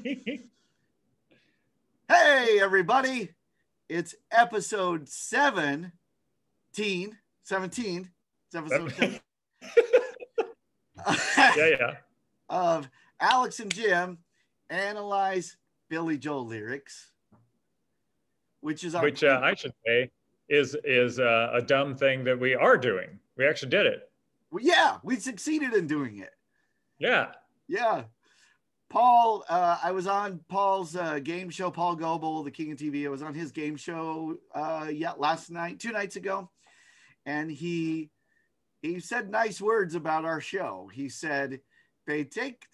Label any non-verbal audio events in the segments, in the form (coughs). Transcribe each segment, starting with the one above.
(laughs) Hey, everybody. It's episode 17. 17. It's episode 17 (laughs) yeah, yeah. (laughs) of Alex and Jim analyze Billy Joel lyrics, which is our. Which uh, I should say is is uh, a dumb thing that we are doing. We actually did it. Well, yeah, we succeeded in doing it. Yeah. Yeah. Paul, uh, I was on Paul's uh, game show, Paul Goebel, the King of TV. I was on his game show, uh, yeah, last night, two nights ago, and he he said nice words about our show. He said they take,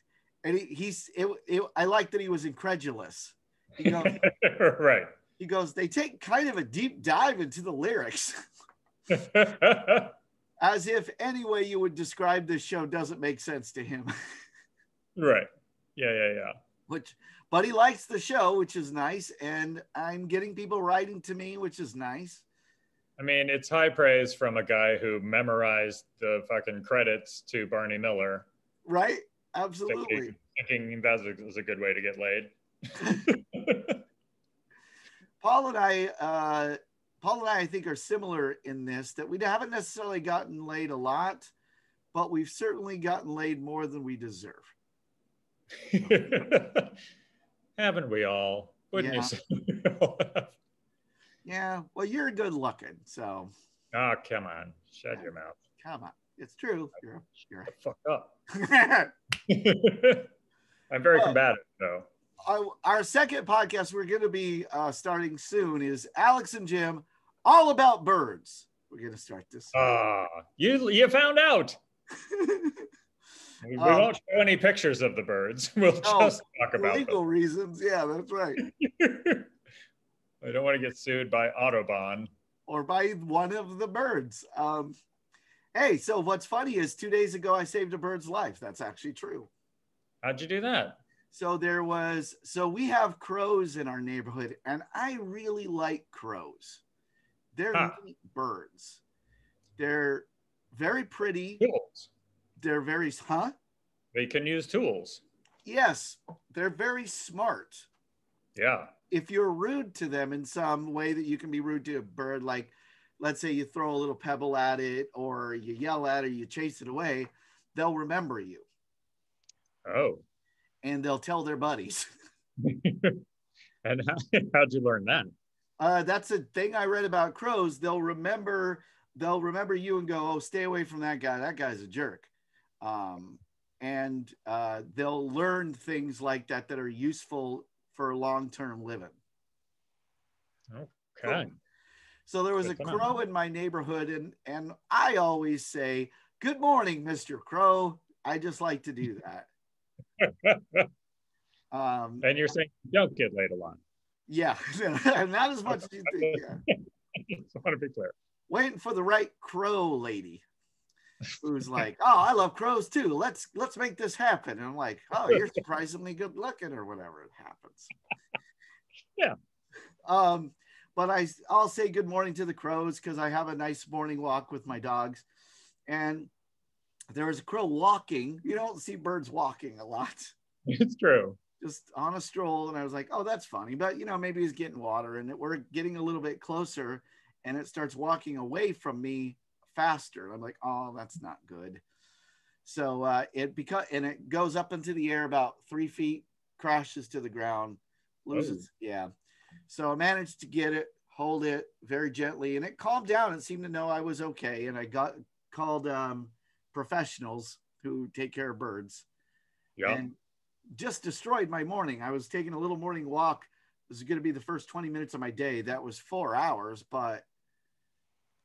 and he, he's it, it, I like that he was incredulous. He goes, (laughs) right. he goes, they take kind of a deep dive into the lyrics, (laughs) (laughs) as if any way you would describe this show doesn't make sense to him. right. Yeah, yeah, yeah. which but he likes the show which is nice and i'm getting people writing to me which is nice. I mean, it's high praise from a guy who memorized the fucking credits to Barney Miller, right? Absolutely. thinking, thinking that was a good way to get laid. (laughs) paul and i uh paul and i i think are similar in this that we haven't necessarily gotten laid a lot but we've certainly gotten laid more than we deserve (laughs) Haven't we all? Wouldn't Yeah. you say? (laughs) we all have? yeah well you're good looking so oh, come on. Shut your mouth. come on it's true you're, you're Fuck up. (laughs) I'm very Well- combative, though. our, our second podcast we're going to be uh, starting soon is Alex and Jim, all about birds. We're going to start this. Ah, you you found out. We, Um, won't show any pictures of the birds. (laughs) We'll No, just talk For about legal reasons. Yeah, that's right. them. (laughs) I don't want to get sued by Audubon. Or by one of the birds. Um, hey, so what's funny is two days ago I saved a bird's life. That's actually true. How'd you do that? So there was, so we have crows in our neighborhood, and I really like crows. They're Huh. neat birds. They're very pretty. Tools. They're very, huh? They can use tools. Yes, they're very smart. Yeah. If you're rude to them in some way that you can be rude to a bird, like let's say you throw a little pebble at it or you yell at it, or you chase it away, they'll remember you Oh. and they'll tell their buddies. (laughs) and how, how'd you learn that? Uh, that's a thing I read about crows. They'll remember, they'll remember you and go, "Oh, stay away from that guy. That guy's a jerk." Um, and uh, they'll learn things like that that are useful for long-term living. Okay. So there was a Good know. crow in my neighborhood, and and I always say, "Good morning, Mister Crow." I just like to do that. (laughs) Um, and you're saying don't get laid a lot. yeah, (laughs) not as much as you think. Yeah. I want to be clear. Waiting for the right crow lady, who's (laughs) like, "Oh, I love crows too. Let's let's make this happen." And I'm like, "Oh, you're surprisingly good looking, or whatever it happens." Yeah. Um, but I I'll say good morning to the crows because I have a nice morning walk with my dogs, and there was a crow walking. You don't see birds walking a lot, It's true. just on a stroll. And I was like, oh, that's funny. But you know, maybe he's getting water, and we're getting a little bit closer, and it starts walking away from me faster. I'm like, oh, that's not good. So uh, it because and it goes up into the air about three feet, crashes to the ground, loses. Yeah. So I managed to get it, hold it very gently, and it calmed down and seemed to know I was okay. And I got called um, professionals who take care of birds Yeah. and just destroyed my morning. I was taking a little morning walk. This is going to be the first 20 minutes of my day. That was four hours, but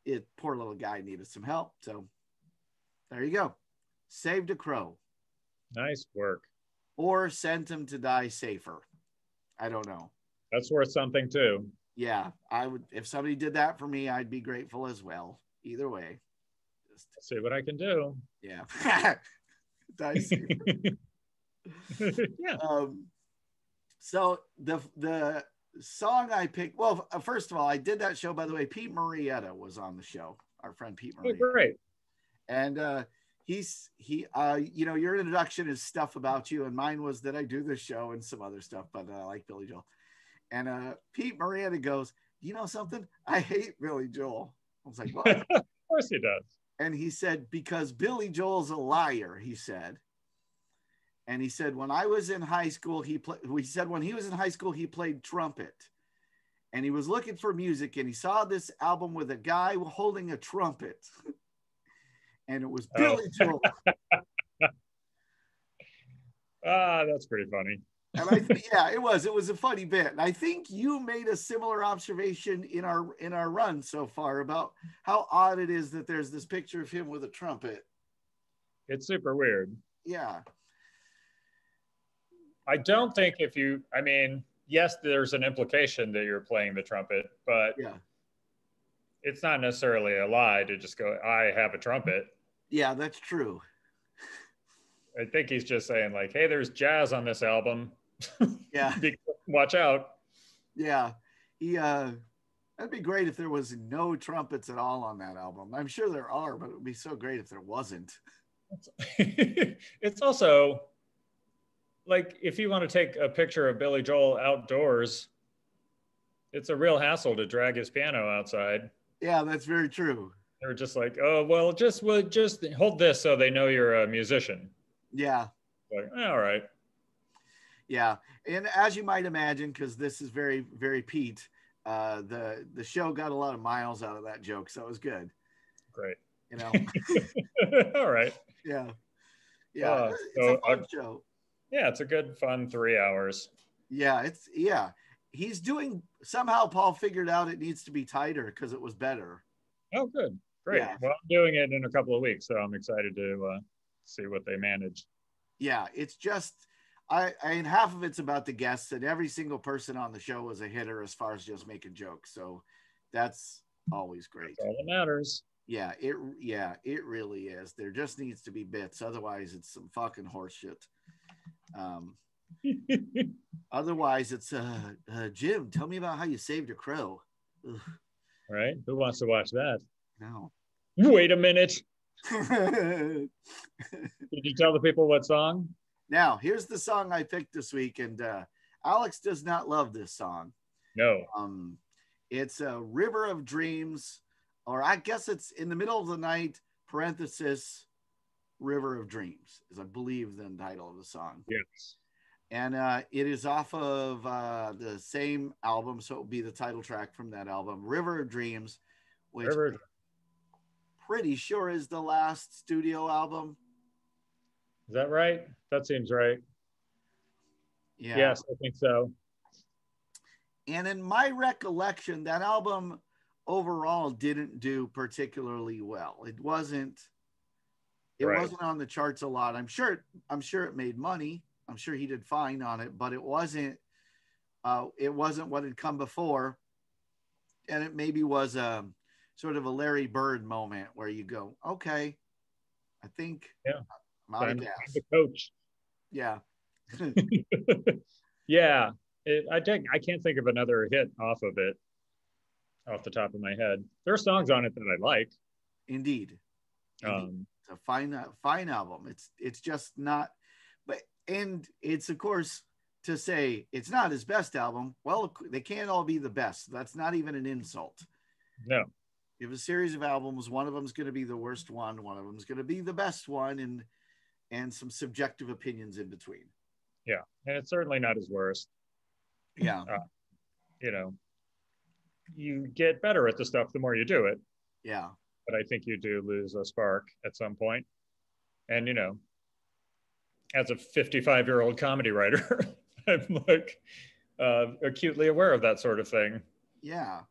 it poor little guy needed some help. So there you go. Saved a crow Nice work. or sent him to die safer. I don't know. That's worth something too. Yeah, I would if somebody did that for me, I'd be grateful as well. Either way. Just See what I can do. yeah. (laughs) die safer. (laughs) yeah. um, so the the song I picked. Well, uh, first of all, I did that show. By the way, Pete Marietta was on the show. Our friend Pete Oh, Marietta, great. and uh, he's he uh you know your introduction is stuff about you and mine was that i do this show and some other stuff but uh, i like billy joel and uh pete Marietta goes you know something i hate billy joel i was like what (laughs) of course he does. and he said because billy joel's a liar he said and he said when i was in high school he played he said when he was in high school he played trumpet and he was looking for music and he saw this album with a guy holding a trumpet (laughs) and it was Oh. billy joel (laughs) Ah, that's pretty funny. and I think, yeah, it was. It was a funny bit. And I think you made a similar observation in our in our run so far about how odd it is that there's this picture of him with a trumpet. It's super weird. Yeah, I don't think if you, I mean, yes, there's an implication that you're playing the trumpet, but yeah, it's not necessarily a lie to just go, I have a trumpet. yeah. That's true. I think he's just saying, like, hey, there's jazz on this album. (laughs) Yeah, Watch out. yeah. He uh, that'd be great if there was no trumpets at all on that album. I'm sure there are, but it would be so great if there wasn't. it's (laughs) also like if you want to take a picture of Billy Joel outdoors, it's a real hassle to drag his piano outside. Yeah, that's very true. They're just like, oh well, just well, just hold this so they know you're a musician. Yeah, Like, "Eh, all right, Yeah, and as you might imagine, because this is very, very Pete, uh, the the show got a lot of miles out of that joke, so it was good. great. You know, (laughs) all right, yeah, yeah, Uh, it's so, a fun uh, show. Yeah, it's a good fun three hours. Yeah, it's yeah. He's doing somehow. Paul figured out it needs to be tighter because it was better. Oh, good, great. Yeah. Well, I'm doing it in a couple of weeks, so I'm excited to uh, see what they manage. Yeah, it's just. I, I mean, half of it's about the guests, and every single person on the show was a hitter as far as just making jokes. So that's always great. That's all that matters. Yeah, it yeah, it really is. There just needs to be bits. Otherwise, it's some fucking horseshit. Um, (laughs) otherwise, it's uh, uh, Jim. Tell me about how you saved a crow. Ugh, right? Who wants to watch that? no. Wait a minute. (laughs) Did you tell the people what song? now, here's the song I picked this week, and uh, Alex does not love this song. No. Um, it's a River of Dreams, or I guess it's in the middle of the night. Parenthesis, River of Dreams is I believe the title of the song. Yes. and uh, it is off of uh, the same album, so it will be the title track from that album, "River of Dreams," which River- pretty sure is the last studio album. Is that right? That seems right. Yeah. Yes, I think so. And in my recollection, that album overall didn't do particularly well. It wasn't. It Right. wasn't on the charts a lot. I'm sure. I'm sure it made money. I'm sure he did fine on it, but it wasn't. Uh, it wasn't what had come before, and it maybe was a sort of a Larry Bird moment where you go, okay, I think Yeah. I'm out Time of to gas. the coach. Yeah, (laughs) (laughs) yeah. It, I think I can't think of another hit off of it off the top of my head. There are songs on it that I like. indeed. Indeed. Um, it's a fine uh, fine album it's it's just not but and it's of course to say it's not his best album well they can't all be the best that's not even an insult no. you have a series of albums one of them's going to be the worst one one of them's going to be the best one and and some subjective opinions in between Yeah. And it's certainly not his worst. yeah You know, you get better at the stuff the more you do it. yeah but I think you do lose a spark at some point. And you know, as a 55 year old comedy writer, (laughs) I'm like uh, acutely aware of that sort of thing. yeah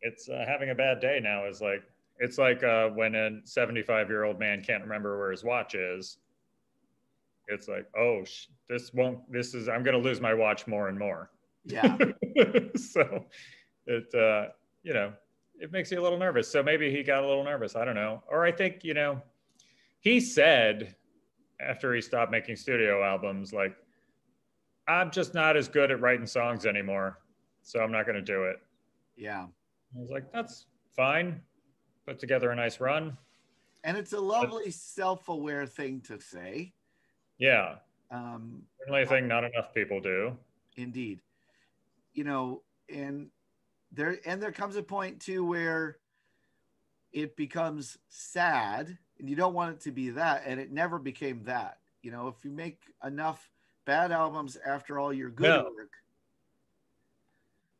It's uh, having a bad day now is like it's like uh, when a 75 year old man can't remember where his watch is. It's like, oh, sh- this won't. This is. I'm going to lose my watch more and more. yeah (laughs) so it uh you know it makes you a little nervous. So maybe he got a little nervous. I don't know. Or i think you know he said after he stopped making studio albums like i'm just not as good at writing songs anymore so i'm not going to do it. Yeah. I was like that's fine. Put together a nice run. And it's a lovely self-aware thing to say. Yeah. Um, Certainly a thing not enough people do. indeed. You know and there and there comes a point too where it becomes sad and you don't want it to be that and it never became that you know if you make enough bad albums after all your good No. work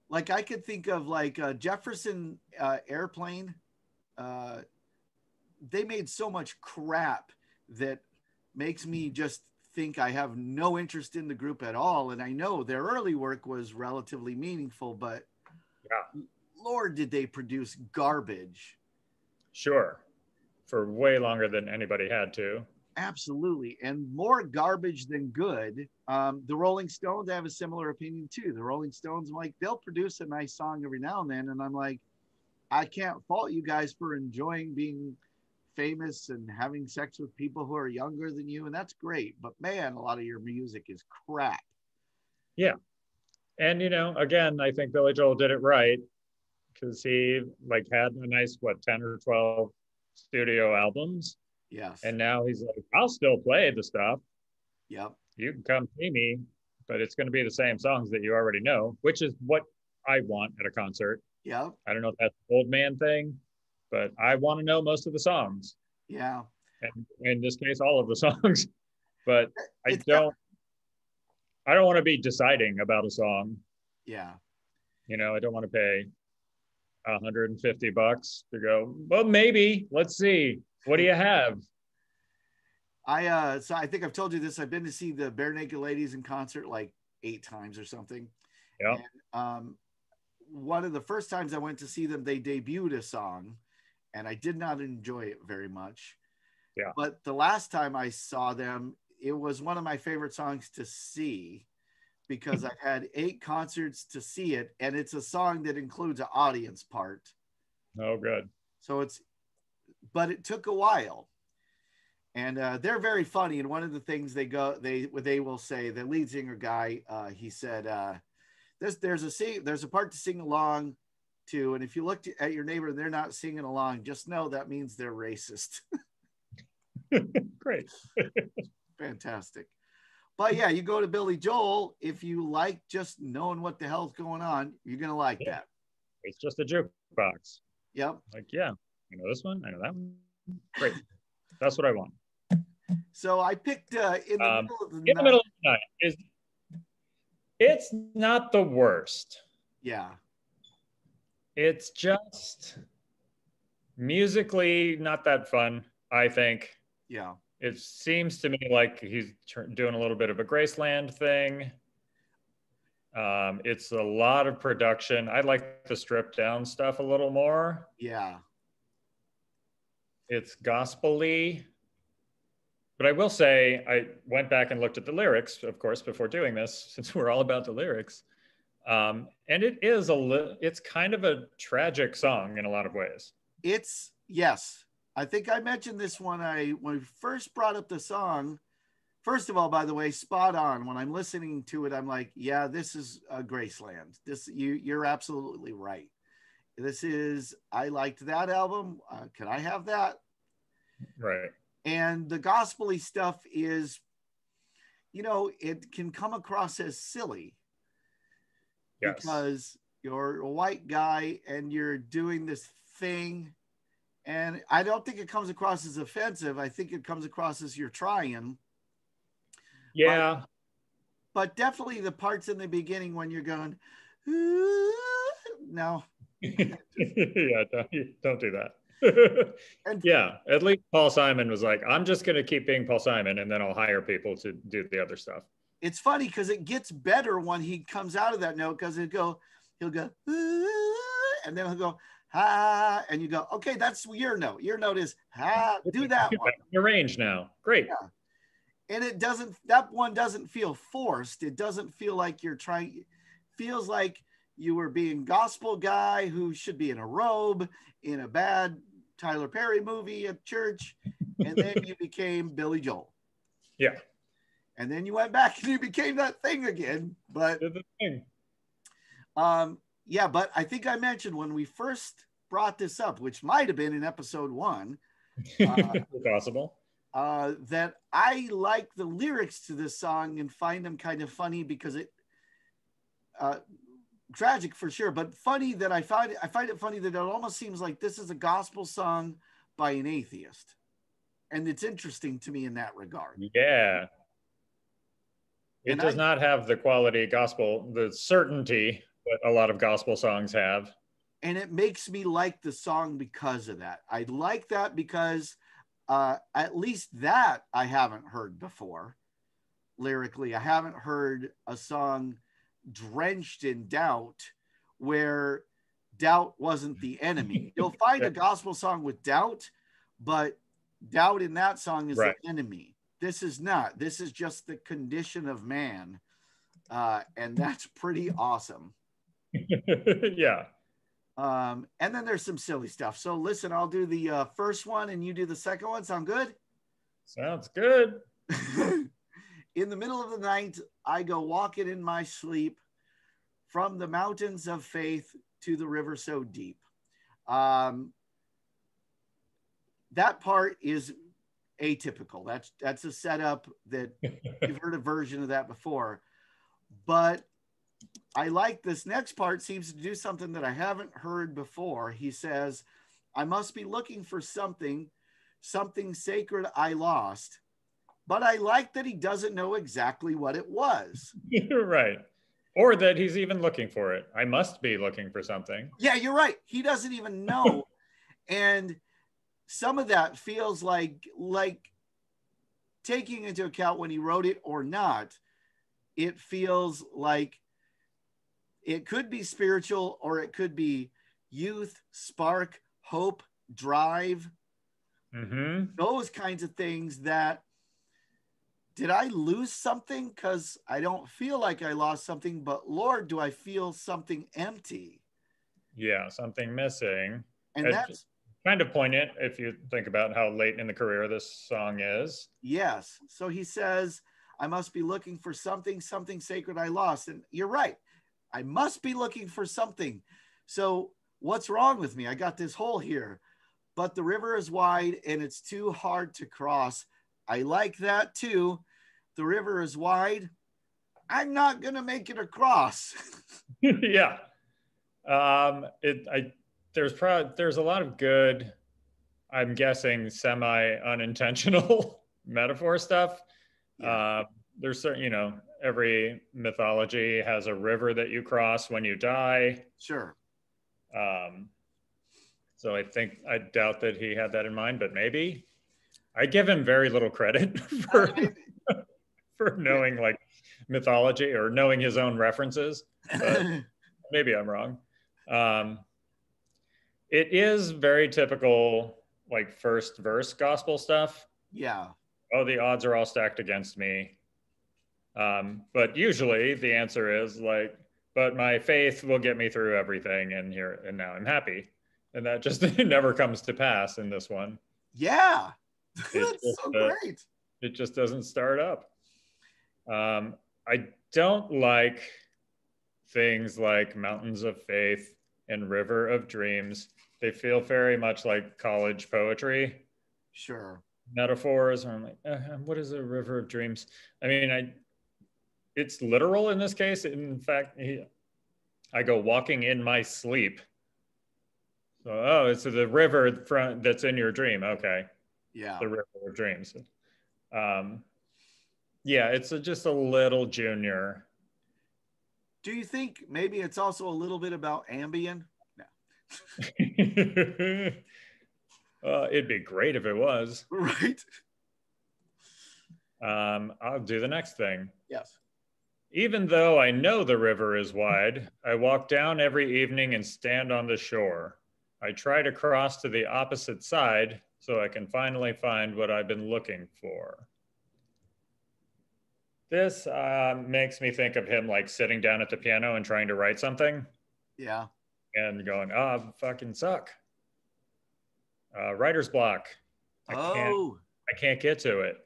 like i could think of like uh, jefferson uh, airplane uh, they made so much crap that makes me just think I have no interest in the group at all. And I know their early work was relatively meaningful, but Yeah. Lord, did they produce garbage? Sure. For way longer than anybody had to. Absolutely. And more garbage than good. Um, the Rolling Stones, I have a similar opinion too. The Rolling Stones, I'm like, they'll produce a nice song every now and then. And I'm like, I can't fault you guys for enjoying being famous and having sex with people who are younger than you. And that's great. But man, a lot of your music is crap. And you know, again, I think Billy Joel did it right because he like had a nice what 10 or 12 studio albums. Yes. And now he's like, I'll still play the stuff. yep. You can come see me, but it's going to be the same songs that you already know, which is what I want at a concert. Yeah. I don't know if that's old man thing, but I want to know most of the songs. Yeah. And in this case, all of the (laughs) songs. But I It's- don't I don't want to be deciding about a song. Yeah. You know, I don't want to pay 150 bucks to go, well, maybe. Let's see. What do you have? I uh so I think I've told you this. I've been to see the Barenaked Ladies in concert like eight times or something. Yeah. Um one of the first times I went to see them, they debuted a song and I did not enjoy it very much. Yeah. But the last time I saw them, it was one of my favorite songs to see because (laughs) I've had eight concerts to see it, and it's a song that includes an audience part. Oh, good. So it's, but it took a while. And uh, they're very funny. And one of the things they go, they they will say, the lead singer guy, uh, he said, uh, "There's there's a sing, there's a part to sing along to, and if you look at your neighbor and they're not singing along, just know that means they're racist." (laughs) (laughs) Great. Fantastic. But yeah, you go to Billy Joel. If you like just knowing what the hell's going on, you're gonna like Yeah. that. It's just a jukebox. Yep. Like, yeah, I know this one. I know that one. Great. (laughs) That's what I want. So I picked uh, in the Um, middle of the In the middle of the night is it's not the worst. Yeah. It's just musically not that fun, I think. Yeah. It seems to me like he's doing a little bit of a Graceland thing. Um, it's a lot of production. I like the stripped down stuff a little more. Yeah. It's gospel-y. But I will say, I went back and looked at the lyrics, of course, before doing this, (laughs) since we're all about the lyrics. Um, and it is a li- it's kind of a tragic song in a lot of ways. It's yes. I think I mentioned this when I when we first brought up the song. First of all, by the way, spot on. When I'm listening to it, I'm like, yeah, this is a Graceland. This you you're absolutely right. This is I liked that album. Uh, can I have that? Right. And the gospely stuff is, you know, it can come across as silly Yes. because you're a white guy and you're doing this thing. And I don't think it comes across as offensive. I think it comes across as you're trying. yeah. But definitely the parts in the beginning when you're going, no. (laughs) yeah. Don't, don't do that. (laughs) And yeah. At least Paul Simon was like, I'm just going to keep being Paul Simon and then I'll hire people to do the other stuff. it's funny because it gets better when he comes out of that note because he'll go, he'll go, and then he'll go, ha, and you go, okay, that's your note. Your note is ha, do that one. Your range now. Great. Yeah. and it doesn't that one doesn't feel forced it doesn't feel like you're trying feels like you were being gospel guy who should be in a robe in a bad tyler perry movie at church and then you (laughs) became billy joel Yeah. and then you went back and you became that thing again but the thing. um yeah but i think i mentioned when we first brought this up which might have been in episode one (laughs) Uh, Possible. uh, that I like the lyrics to this song and find them kind of funny because it, uh, tragic for sure, but funny that I find it, I find it funny that it almost seems like this is a gospel song by an atheist, and it's interesting to me in that regard. Yeah. It And does I- not have the quality gospel, the certainty that a lot of gospel songs have. And it makes me like the song because of that. I like that because uh, at least that I haven't heard before lyrically. I haven't heard a song drenched in doubt where doubt wasn't the enemy. (laughs) You'll find a gospel song with doubt, but doubt in that song is Right. the enemy. This is not. This is just the condition of man. Uh, and that's pretty awesome. (laughs) yeah. Um, and then there's some silly stuff. So listen, I'll do the uh, first one and you do the second one. Sound good? Sounds good. (laughs) in the middle of the night, I go walking in my sleep from the mountains of faith to the river so deep. Um, that part is atypical. That's that's a setup that (laughs) you've heard a version of that before. But I like this next part seems to do something that I haven't heard before. He says, I must be looking for something, something sacred I lost. But I like that he doesn't know exactly what it was. (laughs) You're right. Or that he's even looking for it. I must be looking for something. Yeah, you're right. He doesn't even (laughs) know. and some of that feels like like taking into account when he wrote it or not, it feels like it could be spiritual or it could be youth, spark, hope, drive, hmm those kinds of things that did I lose something? Because I don't feel like I lost something, but Lord, do I feel something empty? Yeah, something missing. And I- that's Kind of poignant if you think about how late in the career this song is. Yes. So he says, I must be looking for something, something sacred I lost. And you're right. I must be looking for something. So what's wrong with me? I got this hole here, but the river is wide and it's too hard to cross. I like that too. The river is wide. I'm not going to make it across. (laughs) yeah. Um, it, I, there's pro, there's a lot of good, I'm guessing semi unintentional (laughs) metaphor stuff. Yeah. Uh, there's certain, you know, every mythology has a river that you cross when you die. sure. Um, so I think I doubt that he had that in mind, but maybe I give him very little credit (laughs) for (laughs) for knowing like mythology or knowing his own references. But (coughs) maybe I'm wrong. Um, it is very typical, like first verse gospel stuff. yeah. Oh, the odds are all stacked against me. Um, but usually the answer is like, but my faith will get me through everything, and here and now I'm happy. And that just (laughs) never comes to pass in this one. Yeah. (laughs) It's That's just, so uh, great. It just doesn't start up. Um, I don't like things like Mountains of Faith and River of Dreams. They feel very much like college poetry Sure. metaphors. I'm like, uh, what is a river of dreams? I mean, I it's literal in this case. In fact, he, I go walking in my sleep. So, oh, it's the river from that's in your dream. Okay, Yeah. the river of dreams. Um, yeah, it's a, just a little junior. Do you think maybe it's also a little bit about Ambien? uh, (laughs) it'd be great if it was. (laughs) Right. Um, I'll do the next thing. Yes. Even though I know the river is wide, I walk down every evening and stand on the shore. I try to cross to the opposite side so I can finally find what I've been looking for. This uh, makes me think of him like sitting down at the piano and trying to write something Yeah. and going, "Ah, fucking suck." Uh, writer's block. I can't. Oh. I can't get to it.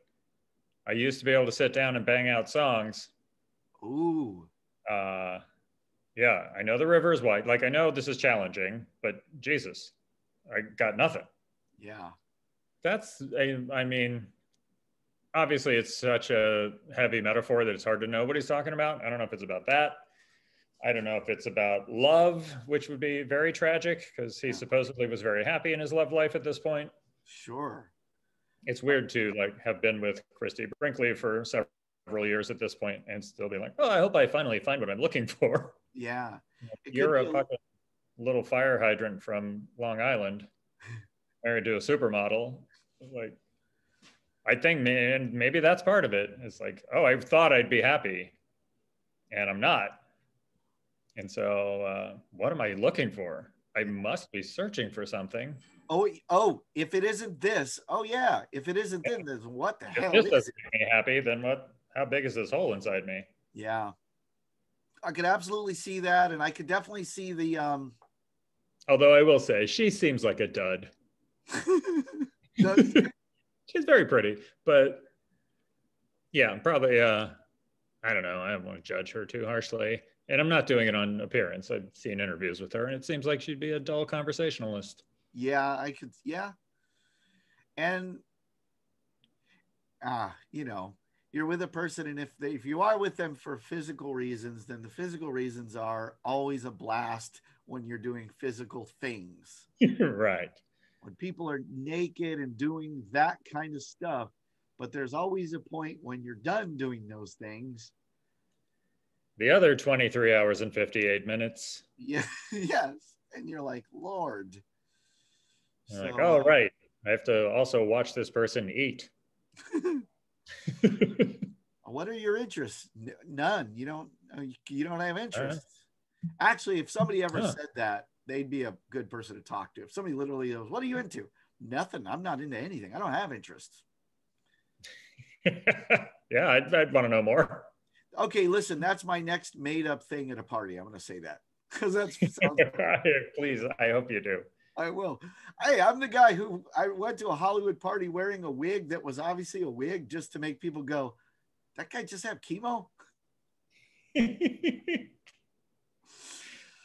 I used to be able to sit down and bang out songs. Ooh. uh yeah i know the river is wide like i know this is challenging but jesus i got nothing Yeah. that's I, I mean obviously it's such a heavy metaphor that it's hard to know what he's talking about. I don't know if it's about that. I don't know if it's about love, which would be very tragic because he supposedly was very happy in his love life at this point. Sure. It's weird to like have been with Christie Brinkley for several years at this point and still be like, oh, I hope I finally find what I'm looking for. Yeah. (laughs) It You're could a little fire hydrant from Long Island, (laughs) married to a supermodel. Like, I think, man, maybe that's part of it. It's like, oh, I thought I'd be happy, and I'm not. And so, uh, what am I looking for? I must be searching for something. Oh, oh, if it isn't this, oh yeah, if it isn't then, then what the If hell this is doesn't it? make me happy, then what? How big is this hole inside me? Yeah. I could absolutely see that, and I could definitely see the um Although I will say, she seems like a dud. (laughs) (laughs) She's very pretty, but yeah, probably. Uh, I don't know. I don't want to judge her too harshly, and I'm not doing it on appearance. I've seen interviews with her, and it seems like she'd be a dull conversationalist. yeah, I could yeah. And ah, you know, you're with a person, and if they, if you are with them for physical reasons, then the physical reasons are always a blast when you're doing physical things. (laughs) right. when people are naked and doing that kind of stuff. But there's always a point when you're done doing those things. The other 23 hours and 58 minutes. Yeah, (laughs) yes. And you're like, Lord. You're like, So, oh, uh, right. I have to also watch this person eat. (laughs) (laughs) what are your interests? None. You don't. uh, You don't have interests. Actually, if somebody ever Huh. said that, they'd be a good person to talk to. If somebody literally goes, "What are you into?" Nothing. I'm not into anything. I don't have interests. (laughs) yeah, I'd, I'd want to know more. Okay, listen. That's my next made-up thing at a party. I'm going to say that (laughs) because that's sounds Please, I hope you do. I will. Hey, I'm the guy who I went to a Hollywood party wearing a wig that was obviously a wig just to make people go, that guy just have chemo? (laughs)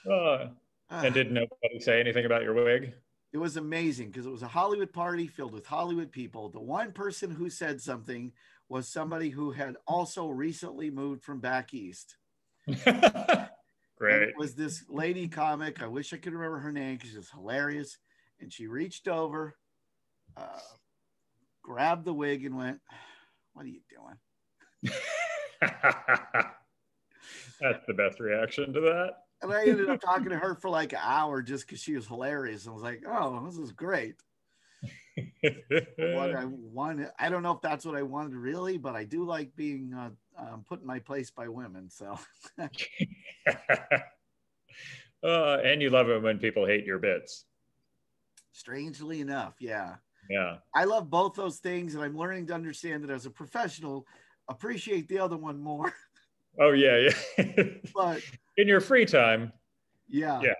Uh, and did nobody say anything about your wig? it was amazing because it was a Hollywood party filled with Hollywood people. The one person who said something was somebody who had also recently moved from back east. (laughs) Great. it was this lady comic. I wish I could remember her name because she's hilarious. And she reached over, uh, grabbed the wig, and went, What are you doing? (laughs) That's the best reaction to that. And I ended up talking to her for like an hour just because she was hilarious. And I was like, oh, this is great. What (laughs) I wanted, I don't know if that's what I wanted really, but I do like being uh, um, put in my place by women. So (laughs) uh, and you love it when people hate your bits. strangely enough, yeah. Yeah. I love both those things. And I'm learning to understand that as a professional, appreciate the other one more. (laughs) Oh yeah, yeah. (laughs) but In your free time, yeah, Yeah.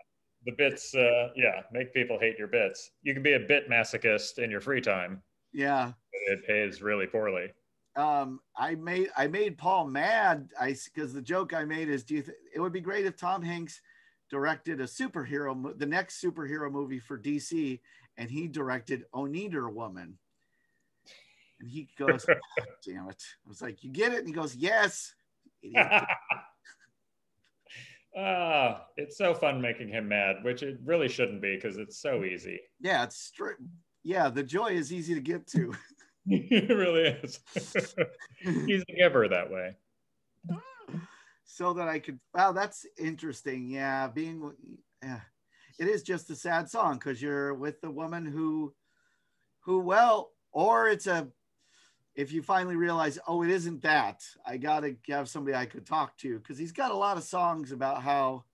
the bits, uh, yeah, make people hate your bits. You can be a bit masochist in your free time. yeah. It pays really poorly. Um, I made I made Paul mad. I because the joke I made is, do you th- it would be great if Tom Hanks directed a superhero, mo- the next superhero movie for DC, and he directed Oneater Woman. And he goes, "God (laughs) "Damn it!" I was like, "You get it?" And he goes, "Yes." (laughs) Ah, it's so fun making him mad, which it really shouldn't be because it's so easy. yeah, it's straight. Yeah, the joy is easy to get to. (laughs) (laughs) it really is. (laughs) He's a giver that way. so that I could. Wow, that's interesting. Yeah, being. Yeah, it is just a sad song because you're with the woman who, who well, or it's a. If you finally realize, oh, it isn't that. I gotta have somebody I could talk to because he's got a lot of songs about how.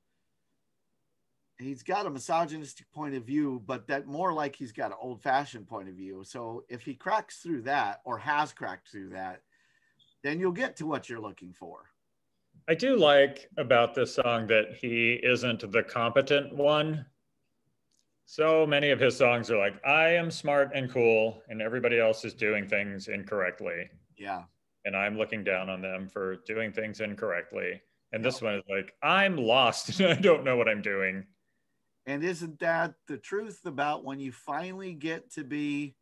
He's got a misogynistic point of view, but that more like he's got an old-fashioned point of view. So if he cracks through that, or has cracked through that, then you'll get to what you're looking for. I do like about this song that he isn't the competent one. So many of his songs are like, I am smart and cool, and everybody else is doing things incorrectly. Yeah. And I'm looking down on them for doing things incorrectly. And this one is like, I'm lost (laughs) and I don't know what I'm doing. And isn't that the truth about when you finally get to be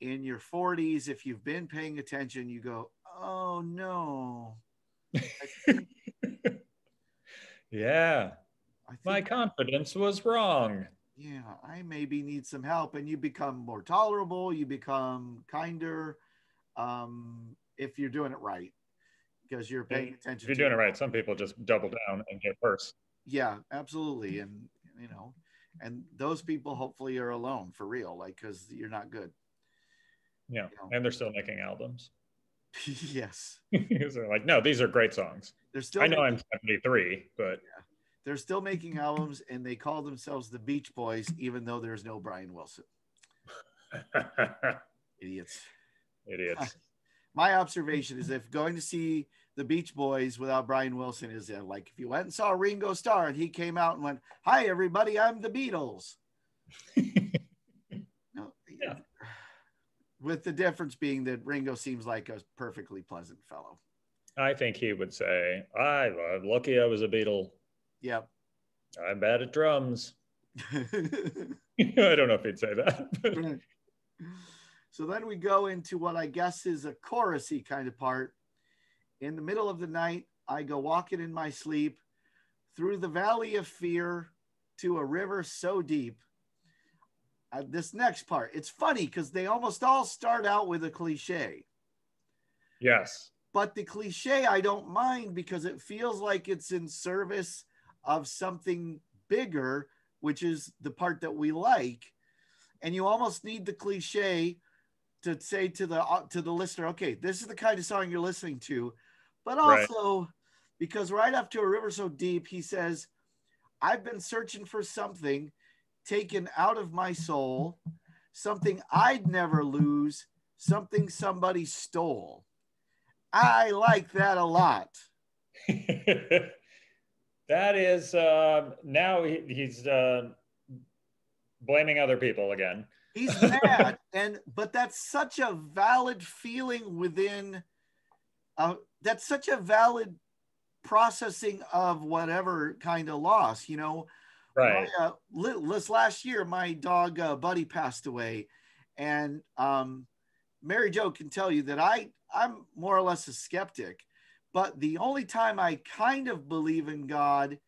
in your 40s, if you've been paying attention, you go, oh no. (laughs) yeah. Think, My confidence was wrong. yeah, I maybe need some help. And you become more tolerable, you become kinder um, if you're doing it right because you're paying attention If you're doing it right, some people just double down and get worse. Yeah, absolutely. And, you know, and those people hopefully are alone for real, like, because you're not good. Yeah. You know. And they're still making albums. (laughs) (laughs) yes. so they're like, no, these are great songs. They're still I know making- I'm 73, but yeah. they're still making albums and they call themselves the Beach Boys, even though there's no Brian Wilson. (laughs) Idiots. idiots. My observation is if going to see the Beach Boys without Brian Wilson is like if you went and saw Ringo Starr and he came out and went, Hi, everybody, I'm the Beatles. (laughs) No, Yeah. With the difference being that Ringo seems like a perfectly pleasant fellow. I think he would say, I, I'm lucky I was a Beatle. Yep. I'm bad at drums. (laughs) (laughs) I don't know if he'd say that. but- so then we go into what I guess is a chorusy kind of part. In the middle of the night, I go walking in my sleep through the valley of fear to a river so deep. Uh, this next part, it's funny because they almost all start out with a cliche, yes. but the cliche I don't mind because it feels like it's in service of something bigger, which is the part that we like. And you almost need the cliche to say to the uh, to the listener, okay, this is the kind of song you're listening to, but Right. also because right after a river so deep, he says, "I've been searching for something taken out of my soul, something I'd never lose, something somebody stole." I like that a lot. (laughs) that is uh, now he, he's uh, blaming other people again. He's (laughs) mad, and but that's such a valid feeling within. Uh, that's such a valid processing of whatever kind of loss. You know, Right. My, uh, this last year, my dog uh, Buddy passed away, and um, Mary Jo can tell you that I I'm more or less a skeptic, but the only time I kind of believe in God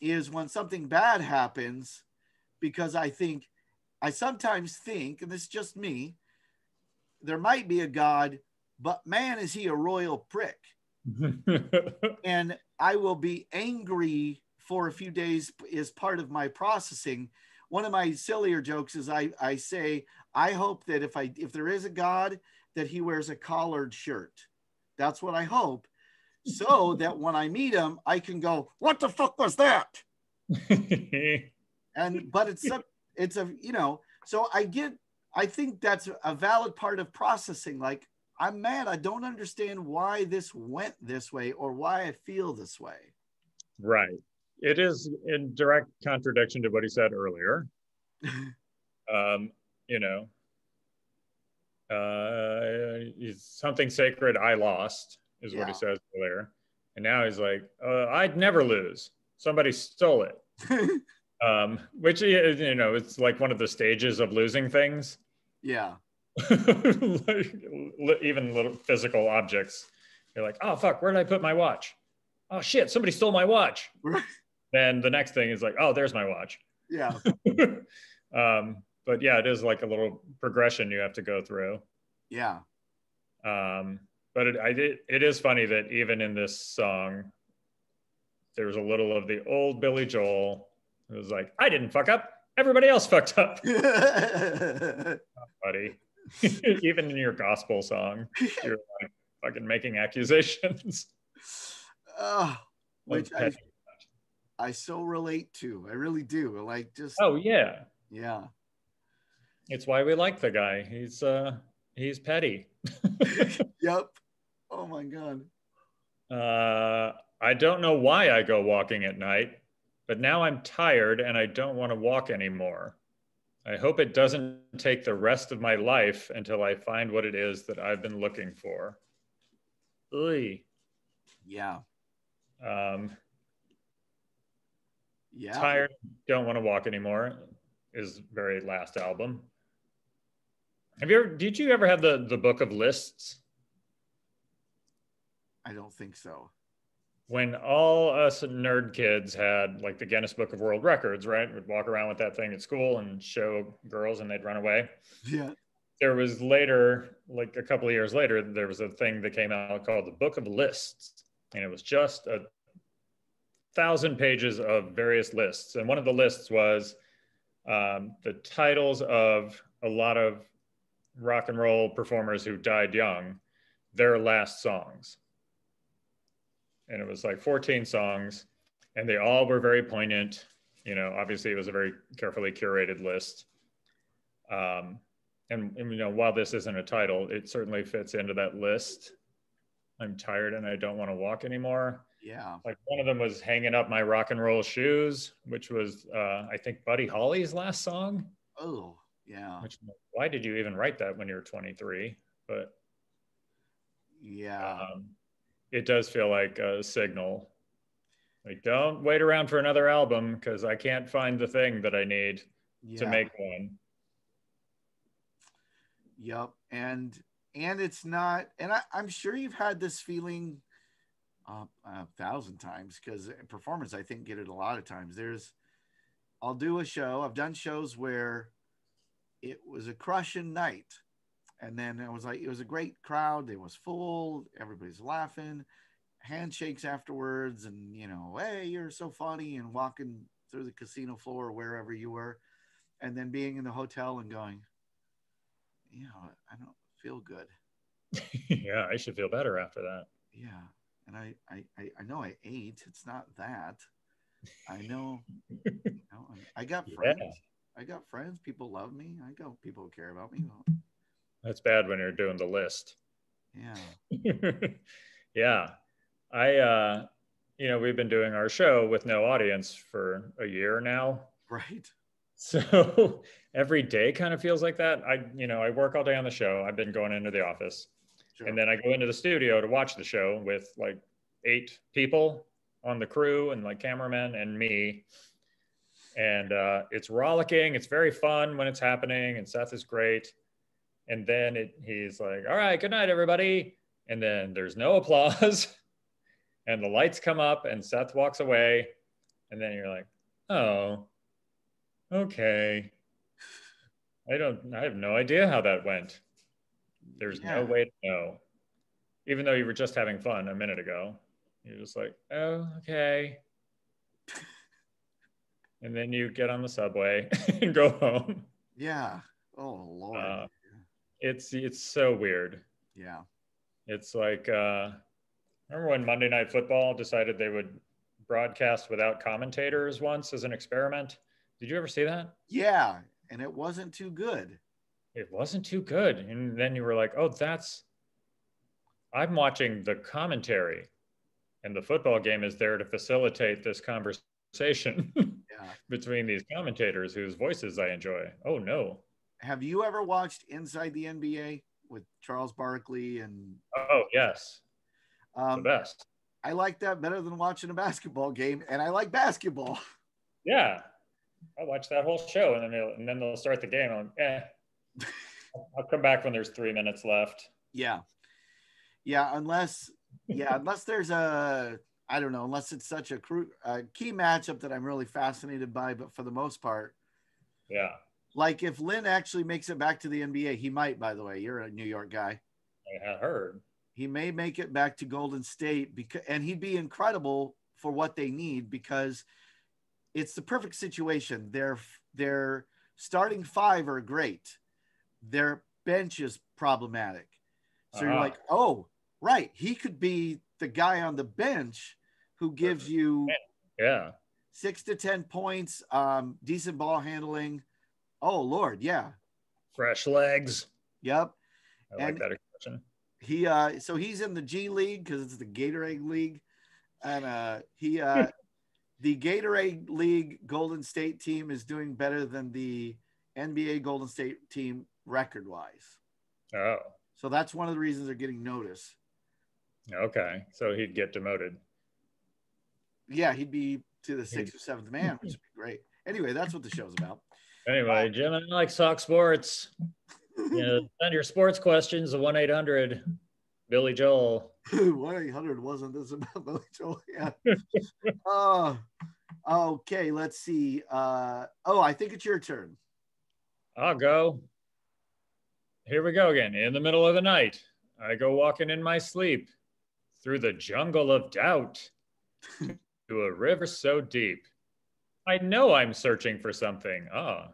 is when something bad happens, because I think I sometimes think, and this is just me, there might be a God, but man, is he a royal prick (laughs) and I will be angry for a few days is part of my processing. One of my sillier jokes is I, I say, I hope that if I if there is a God, that he wears a collared shirt. That's what I hope. So (laughs) that when I meet him, I can go, what the fuck was that? And (laughs) but it's a it's a you know, so I get I think that's a valid part of processing. Like I'm mad. I don't understand why this went this way or why I feel this way. right. It is in direct contradiction to what he said earlier. (laughs) um, you know, uh, something sacred I lost is what he says earlier, and now he's like, uh, I'd never lose. Somebody stole it. (laughs) Um, which you know, it's like one of the stages of losing things. yeah. (laughs) like, even little physical objects. You're like, oh fuck, where did I put my watch? Oh shit, somebody stole my watch. Then the next thing is like, oh, there's my watch. Yeah. (laughs) um, but yeah, it is like a little progression you have to go through. Yeah. Um, but it, I did, it is funny that even in this song, there's a little of the old Billy Joel. It was like, I didn't fuck up. Everybody else fucked up, (laughs) buddy. (laughs) even in your gospel song, you're like fucking making accusations. (laughs) oh, which I. I so relate to. I really do. Like just oh yeah, yeah. it's why we like the guy. He's uh he's petty. (laughs) Yep. Oh my god. Uh, I don't know why I go walking at night, but now I'm tired and I don't want to walk anymore. I hope it doesn't take the rest of my life until I find what it is that I've been looking for. Oy. Yeah. Um, Yeah. Tired, don't want to walk anymore is very last album. Have you ever? Did you ever have the the book of lists? I don't think so. When all us nerd kids had like the Guinness Book of World Records, right? We'd walk around with that thing at school and show girls, and they'd run away. Yeah. There was later, like a couple of years later, there was a thing that came out called the Book of Lists, and it was just a thousand pages of various lists. And one of the lists was um, the titles of a lot of rock and roll performers who died young, their last songs. And it was like 14 songs, and they all were very poignant. You know, obviously, it was a very carefully curated list. Um, and, and, you know, while this isn't a title, it certainly fits into that list. I'm tired and I don't want to walk anymore. Yeah. Like one of them was hanging up my rock and roll shoes, which was uh, I think Buddy Holly's last song. Oh, yeah. Which why did you even write that when you were 23? But yeah, um, it does feel like a signal. Like don't wait around for another album because I can't find the thing that I need yeah. to make one. Yep, and and it's not, and I, I'm sure you've had this feeling uh, a thousand times because performers I think get it a lot of times. There's, I'll do a show. I've done shows where it was a crushing night, and then it was like it was a great crowd. It was full. Everybody's laughing, handshakes afterwards, and you know, hey, you're so funny, and walking through the casino floor or wherever you were, and then being in the hotel and going, you know, I don't feel good. (laughs) yeah, I should feel better after that. Yeah and I, I, I know I ate. It's not that. I know. (laughs) you know I got friends. Yeah. I got friends. People love me. I got people who care about me. That's bad when you're doing the list. Yeah. (laughs) yeah. I, uh, you know, we've been doing our show with no audience for a year now. Right. (laughs) So every day kind of feels like that. I, you know, I work all day on the show. I've been going into the office Sure. And then I go into the studio to watch the show with like eight people on the crew and like cameramen and me. And uh, it's rollicking. It's very fun when it's happening. And Seth is great. And then it, he's like, all right, good night, everybody. And then there's no (laughs) applause. and the lights come up and Seth walks away. And then you're like, oh, okay. I don't, I have no idea how that went. There's yeah. no way to know. Even though you were just having fun a minute ago, you're just like, oh, okay. and then you get on the subway (laughs) and go home. Yeah. Oh Lord. Uh, it's it's so weird. Yeah. It's like uh remember when Monday Night Football decided they would broadcast without commentators once as an experiment? Did you ever see that? Yeah, and it wasn't too good it wasn't too good. And then you were like, oh, that's, I'm watching the commentary and the football game is there to facilitate this conversation (laughs) yeah. between these commentators whose voices I enjoy. Oh, no. Have you ever watched Inside the NBA with Charles Barkley and? Oh, yes. Um, the best. I like that better than watching a basketball game, and I like basketball. (laughs) Yeah, I watch that whole show, and then they'll, and then they'll start the game. I'm, eh, (laughs) I'll come back when there's three minutes left. Yeah. Yeah. Unless, yeah, unless there's a, I don't know, unless it's such a, cru- a key matchup that I'm really fascinated by. But for the most part, yeah. Like if Lin actually makes it back to the NBA, he might, by the way. You're a New York guy. I heard. He may make it back to Golden State because, and he'd be incredible for what they need because it's the perfect situation. Their their starting five are great their bench is problematic. So uh-huh. you're like, oh, right, he could be the guy on the bench who gives you yeah six to ten points, um, decent ball handling. Oh Lord, yeah, fresh legs. Yep. I like that expression. He uh, so he's in the G League because it's the Gatorade League, and uh, he uh, (laughs) the Gatorade League Golden State team is doing better than the NBA Golden State team record wise. Oh. So that's one of the reasons they're getting notice. Okay. So he'd get demoted. Yeah, he'd be to the sixth or seventh man, which would be great. Anyway, that's what the show's about. Anyway, Jim, I like sock sports. Yeah, (laughs) send your sports questions to 1 800 Billy Joel. (laughs) 1 800 wasn't this about Billy Joel? Yeah. oh, (laughs) okay. Let's see. Uh, oh, I think it's your turn. I'll go. Here we go again. In the middle of the night, I go walking in my sleep through the jungle of doubt to a river so deep. I know I'm searching for something. Ah,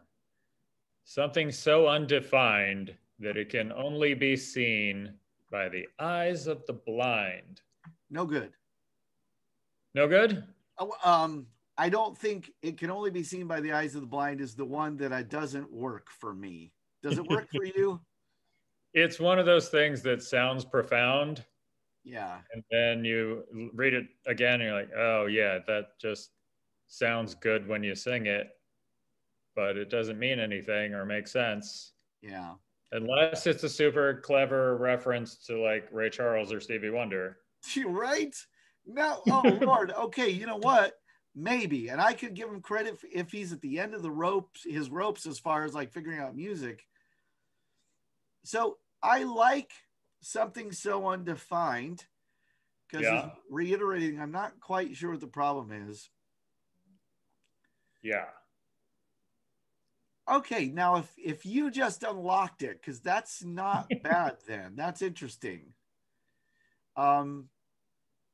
something so undefined that it can only be seen by the eyes of the blind. No good. No good? Oh, um, I don't think it can only be seen by the eyes of the blind is the one that I doesn't work for me. Does it work for you? (laughs) It's one of those things that sounds profound. Yeah. And then you read it again and you're like, oh, yeah, that just sounds good when you sing it, but it doesn't mean anything or make sense. Yeah. Unless it's a super clever reference to like Ray Charles or Stevie Wonder. (laughs) right? No. Oh, (laughs) Lord. Okay. You know what? Maybe. And I could give him credit if he's at the end of the ropes, his ropes, as far as like figuring out music. So I like something so undefined because Yeah. reiterating, I'm not quite sure what the problem is. Yeah. Okay, now if if you just unlocked it, because that's not (laughs) bad then. That's interesting. Um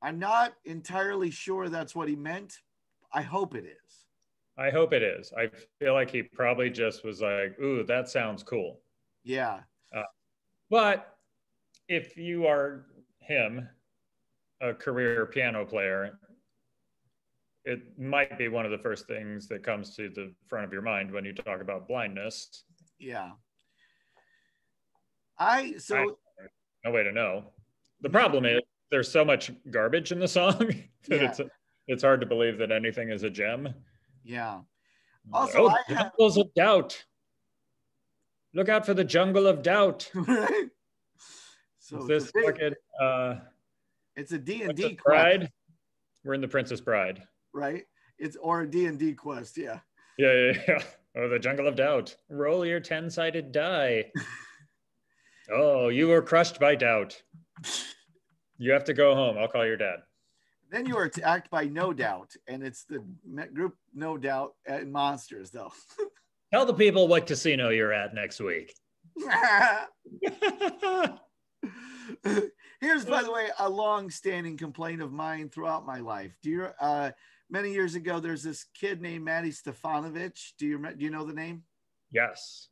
I'm not entirely sure that's what he meant. I hope it is. I hope it is. I feel like he probably just was like, ooh, that sounds cool. Yeah. But if you are him, a career piano player, it might be one of the first things that comes to the front of your mind when you talk about blindness. Yeah. I so No way to know. The problem is there's so much garbage in the song (laughs) that Yeah. it's it's hard to believe that anything is a gem. yeah. Also, oh, I have- of doubt. Look out for the jungle of doubt. right? (laughs) So this fucking uh, it's a D and D Bride? We're in the Princess Bride. Right? It's or a D and D quest, yeah. Yeah, yeah, yeah. (laughs) Oh, the jungle of doubt. Roll your 10 sided die. (laughs) oh, you were crushed by doubt. You have to go home. I'll call your dad. Then you are attacked by No Doubt, and it's the group No Doubt and Monsters, though. (laughs) Tell the people what casino you're at next week. Here's, by the way, a long-standing complaint of mine throughout my life. Do you? Uh, many years ago, there's this kid named Matty Stefanovich. Do you do you know the name? yes.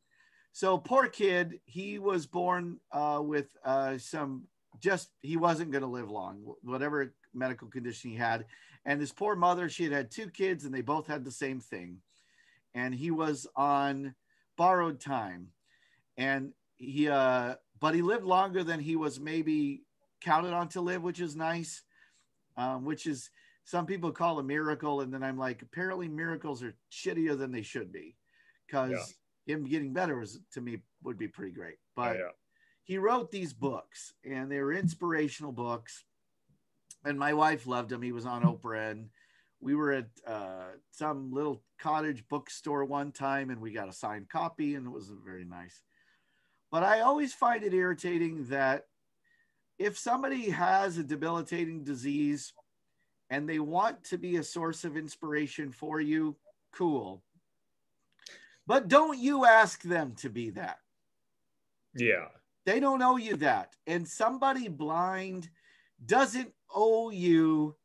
So poor kid, he was born uh, with uh, some just he wasn't going to live long, whatever medical condition he had. And his poor mother, she had had two kids, and they both had the same thing. And he was on borrowed time, and he uh, but he lived longer than he was maybe counted on to live, which is nice. Um, which is some people call a miracle, and then I'm like, apparently miracles are shittier than they should be, because him getting better was to me would be pretty great. But yeah. he wrote these books, and they were inspirational books. And my wife loved him. He was on Oprah, and we were at uh, some little cottage bookstore one time, and we got a signed copy, and it was very nice. But I always find it irritating that if somebody has a debilitating disease and they want to be a source of inspiration for you, cool. But don't you ask them to be that. Yeah. They don't owe you that. And somebody blind doesn't owe you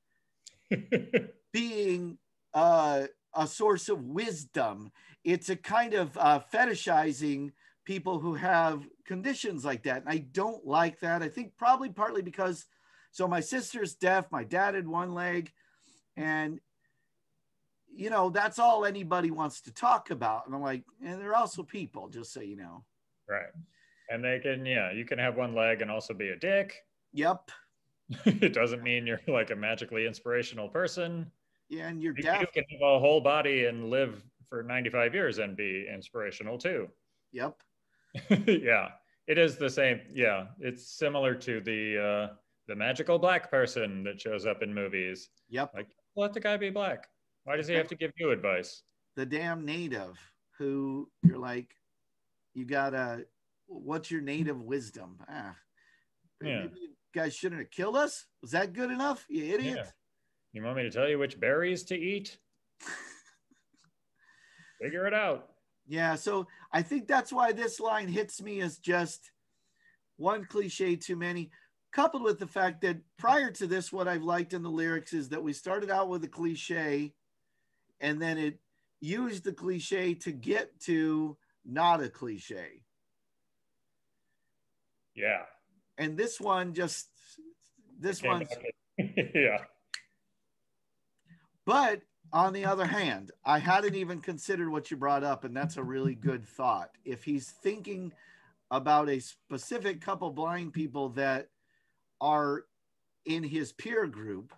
(laughs) being uh, a source of wisdom. It's a kind of uh, fetishizing people who have conditions like that. And I don't like that. I think probably partly because, so my sister's deaf, my dad had one leg, and you know, that's all anybody wants to talk about. And I'm like, and they're also people, just so you know. right. And they can, yeah, you can have one leg and also be a dick. Yep. (laughs) it doesn't mean you're like a magically inspirational person. Yeah, and you're You, deaf. you can have a whole body and live for 95 years and be inspirational too. Yep. (laughs) yeah, it is the same. Yeah, it's similar to the uh, the magical black person that shows up in movies. Yep. Like, let the guy be black. Why does he have to give you advice? the damn native who you're like, you gotta what's your native wisdom? Ah, Yeah. you guys shouldn't have killed us. Was that good enough? You idiot. Yeah. You want me to tell you which berries to eat? (laughs) Figure it out. Yeah, so I think that's why this line hits me as just one cliche too many, coupled with the fact that prior to this, what I've liked in the lyrics is that we started out with a cliche and then it used the cliche to get to not a cliche. Yeah. And this one just, this one's, (laughs) yeah. but on the other hand, I hadn't even considered what you brought up, and that's a really good thought. If he's thinking about a specific couple blind people that are in his peer group,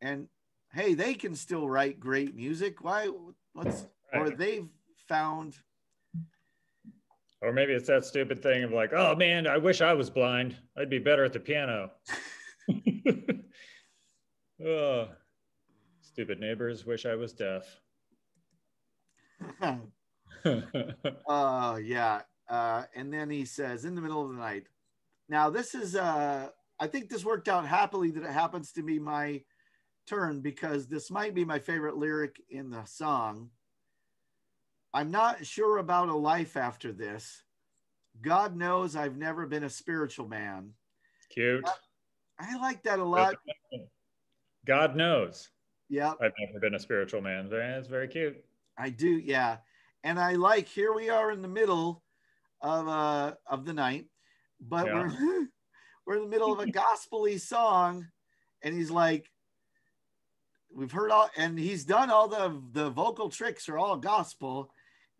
and hey, they can still write great music. Why? What's or Right. they've found Or maybe it's that stupid thing of like, oh man, I wish I was blind. I'd be better at the piano. (laughs) (laughs) oh, stupid neighbors wish I was deaf. (laughs) uh yeah uh and then he says in the middle of the night now this is uh i think this worked out happily that it happens to be my turn because this might be my favorite lyric in the song i'm not sure about a life after this god knows i've never been a spiritual man Cute. i like that a lot God knows yeah I've never been a spiritual man. It's very cute. I do, yeah. And I like here we are in the middle of uh of the night, but Yeah. we're (laughs) we're in the middle of a gospely song, and he's like, we've heard all, and he's done all the the vocal tricks are all gospel,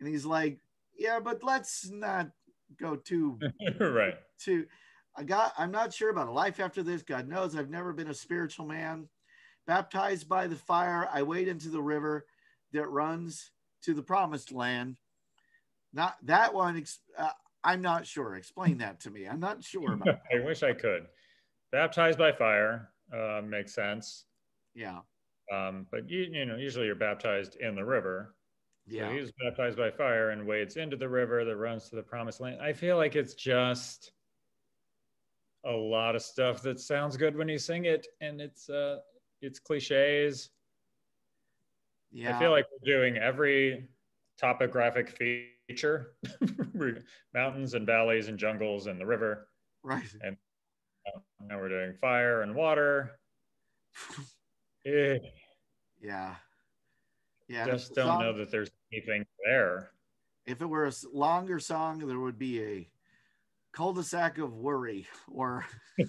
and he's like, yeah, but let's not go too (laughs) right. to I got I'm not sure about a life after this. God knows I've never been a spiritual man. Baptized by the fire, I wade into the river that runs to the promised land. Not that one. Uh, I'm not sure. Explain that to me. I'm not sure about. (laughs) I wish I could. Baptized by fire uh, makes sense. Yeah, Um, but you, you know, usually you're baptized in the river. So yeah, he's baptized by fire and wades into the river that runs to the promised land. I feel like it's just a lot of stuff that sounds good when you sing it, and it's uh, it's cliches. yeah. I feel like we're doing every topographic feature, (laughs) mountains and valleys and jungles and the river. right. And now we're doing fire and water. Eh, Yeah, yeah. just don't song- know that there's anything there. If it were a longer song, there would be a cul-de-sac of worry or (laughs)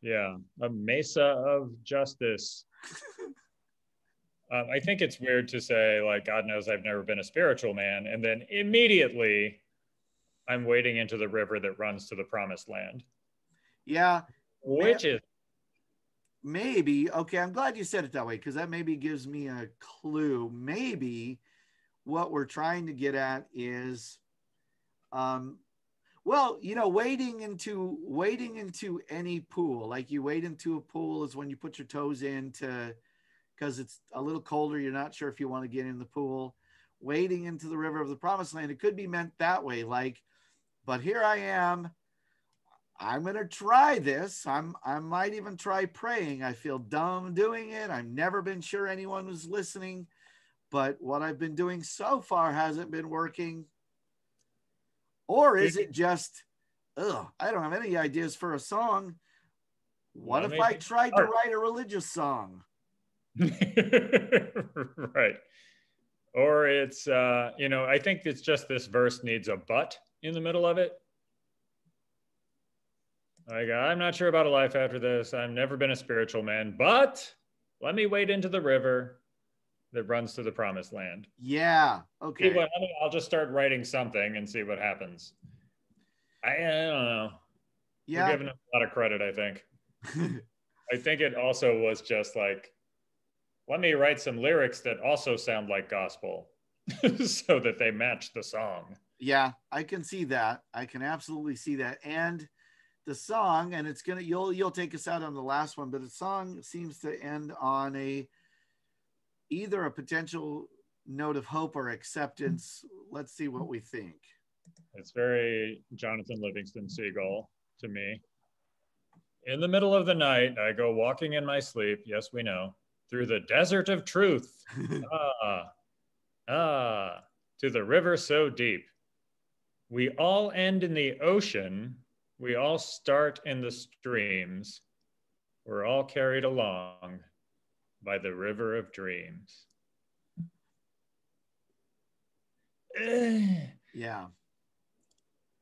Yeah, a mesa of justice. (laughs) um, I think it's weird to say, like, God knows I've never been a spiritual man. And then immediately I'm wading into the river that runs to the promised land, yeah. which is, maybe okay i'm glad you said it that way because that maybe gives me a clue maybe what we're trying to get at is um well you know wading into wading into any pool like you wade into a pool is when you put your toes in to because it's a little colder you're not sure if you want to get in the pool wading into the river of the promised land it could be meant that way like but here i am I'm gonna try this. I'm I might even try praying. I feel dumb doing it. I've never been sure anyone was listening, but what I've been doing so far hasn't been working. Or is it just, ugh, I don't have any ideas for a song. What Well, if I tried to write a religious song? (laughs) right. Or it's, uh, you know, I think it's just this verse needs a but in the middle of it. Like, I'm not sure about a life after this. I've never been a spiritual man, but let me wade into the river that runs to the promised land. Yeah. Okay. what- I'll just start writing something and see what happens. I, I don't know. You're Yeah. giving him a lot of credit, I think. (laughs) I think it also was just like, let me write some lyrics that also sound like gospel (laughs) so that they match the song. Yeah, I can see that. I can absolutely see that. And the song, and it's gonna you'll you'll take us out on the last one, but the song seems to end on a either a potential note of hope or acceptance. Let's see what we think. It's very Jonathan Livingston Seagull to me. In the middle of the night, I go walking in my sleep. Yes, we know. Through the desert of truth. (laughs) ah, ah, to the river so deep. We all end in the ocean. We all start in the streams. We're all carried along by the river of dreams. yeah.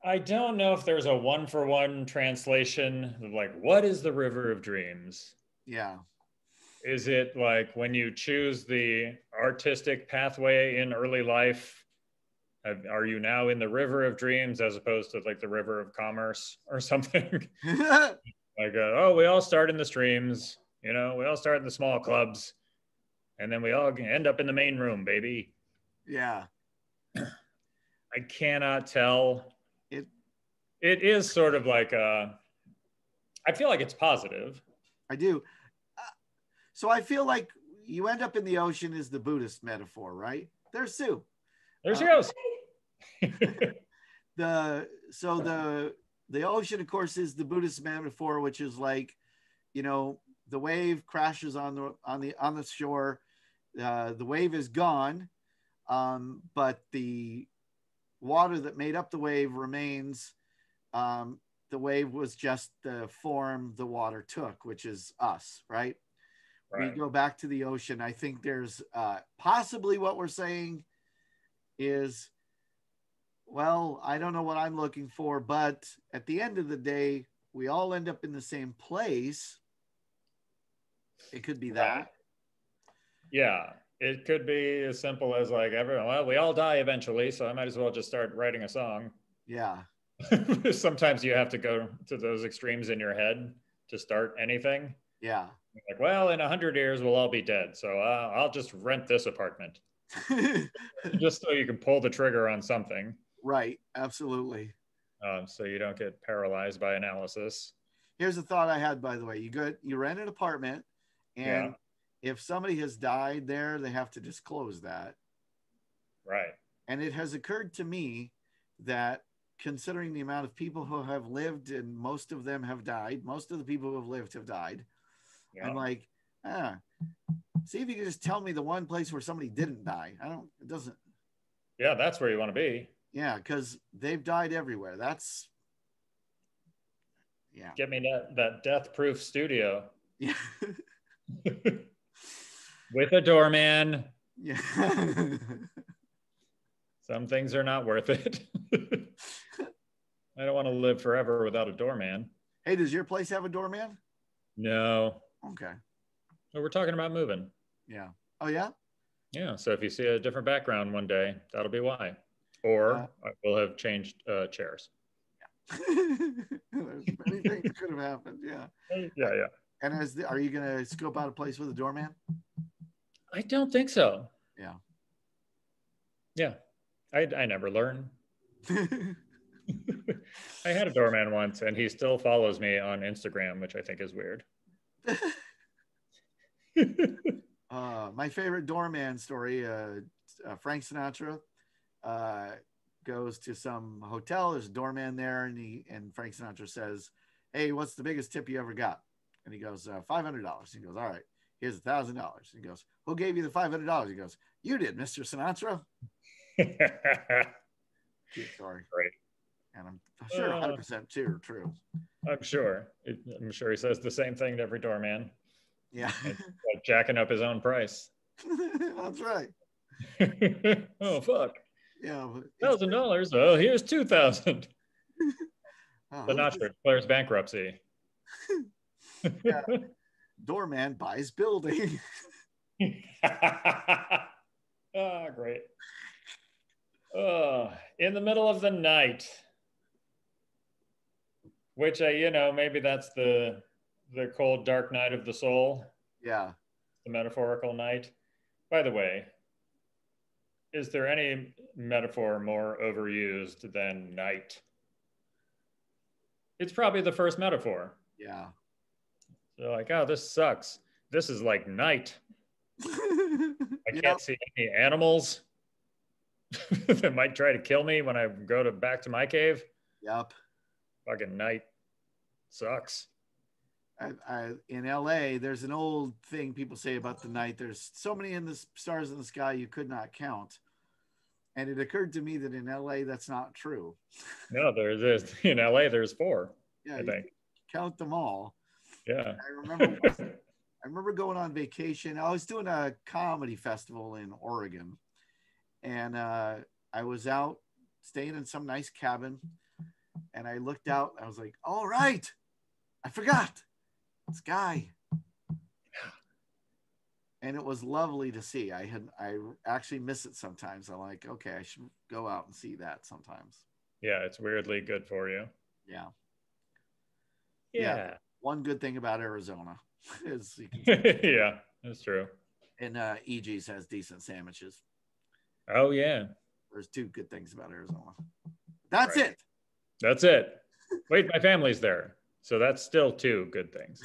I don't know if there's a one for one translation of like, what is the river of dreams? Yeah. Is it like when you choose the artistic pathway in early life? Are you now in the river of dreams as opposed to like the river of commerce or (laughs) something? (laughs) like, uh, oh, we all start in the streams, you know, we all start in the small clubs, and then we all end up in the main room, baby. Yeah. (clears throat) I cannot tell it it is sort of like a, I feel like it's positive. I do. So I feel like you end up in the ocean is the Buddhist metaphor, right? There's Sue. There she uh, goes. (laughs) the so the the ocean, of course, is the Buddhist metaphor, which is like, you know, the wave crashes on the on the on the shore. Uh, the wave is gone, um, but the water that made up the wave remains um, the wave was just the form the water took, which is us, right? Right? We go back to the ocean. I think there's uh, possibly what we're saying is, well, I don't know what I'm looking for, but at the end of the day, we all end up in the same place. It could be that. Yeah, it could be as simple as like everyone. Well, we all die eventually, so I might as well just start writing a song. Yeah. (laughs) sometimes you have to go to those extremes in your head to start anything. Yeah. Like, well, in a hundred years, we'll all be dead. So uh, I'll just rent this apartment (laughs) just so you can pull the trigger on something. Right. Absolutely. Um, so you don't get paralyzed by analysis. Here's a thought I had, by the way. You go, you rent an apartment, and yeah. if somebody has died there, they have to disclose that. Right. And it has occurred to me that considering the amount of people who have lived and most of them have died most of the people who have lived have died yeah. i'm like ah see if you can just tell me the one place where somebody didn't die. I don't it doesn't yeah that's where you want to be. Yeah because they've died everywhere. That's yeah. Get me that that death proof studio. (laughs) Yeah. With a doorman. Yeah. (laughs) Some things are not worth it. (laughs) I don't want to live forever without a doorman. Hey, does your place have a doorman? No. Okay. So we're talking about moving. Yeah. Oh yeah. Yeah. So if you see a different background one day, that'll be why. Or uh, I will have changed uh, chairs. Yeah. (laughs) There's many things could have happened. Yeah. Yeah. Yeah. And as the, are you going to scope out a place with a doorman? I don't think so. Yeah. Yeah. I I never learn. (laughs) (laughs) I had a doorman once, and he still follows me on Instagram, which I think is weird. (laughs) uh, my favorite doorman story: uh, uh, Frank Sinatra uh, goes to some hotel. There's a doorman there, and he and Frank Sinatra says, "Hey, what's the biggest tip you ever got?" And he goes, uh, 500 dollars." He goes, "All right, here's a thousand dollars." He goes, "Who gave you the five hundred dollars?" He goes, "You did, Mister Sinatra." (laughs) Story. Great and I'm sure uh, 100 percent true. True. I'm sure. I'm sure he says the same thing to every doorman. Yeah. like (laughs) jacking up his own price. That's right. (laughs) oh fuck. Yeah. Thousand dollars. Oh, here's two thousand. (laughs) oh, but not sure. Declares bankruptcy. yeah. Doorman buys building. oh, great. Oh, in the middle of the night which I, you know, maybe that's the the cold dark night of the soul. Yeah. The metaphorical night. By the way, is there any metaphor more overused than night? It's probably the first metaphor. Yeah. So like, oh, this sucks. This is like night. I (laughs) can't see any animals (laughs) that might try to kill me when I go to back to my cave. Yep. Fucking night sucks. I, I, in LA, there's an old thing people say about the night. There's so many in the stars in the sky you could not count. And it occurred to me that in LA, that's not true. (laughs) No, there's there's in LA. There's four. Yeah, I think. count them all. Yeah. I remember, (laughs) I remember going on vacation. I was doing a comedy festival in Oregon, and uh, I was out staying in some nice cabin, and I looked out. I was like, "All right, I forgot sky." And it was lovely to see. I had I actually miss it sometimes. I'm like, okay, I should go out and see that sometimes. yeah, it's weirdly good for you. Yeah. Yeah. One good thing about Arizona (laughs) is you can, (laughs) Yeah, that's true. and uh, EG's has decent sandwiches. Oh yeah. There's two good things about Arizona. That's Right. it. That's it. Wait, my family's there. So that's still two good things.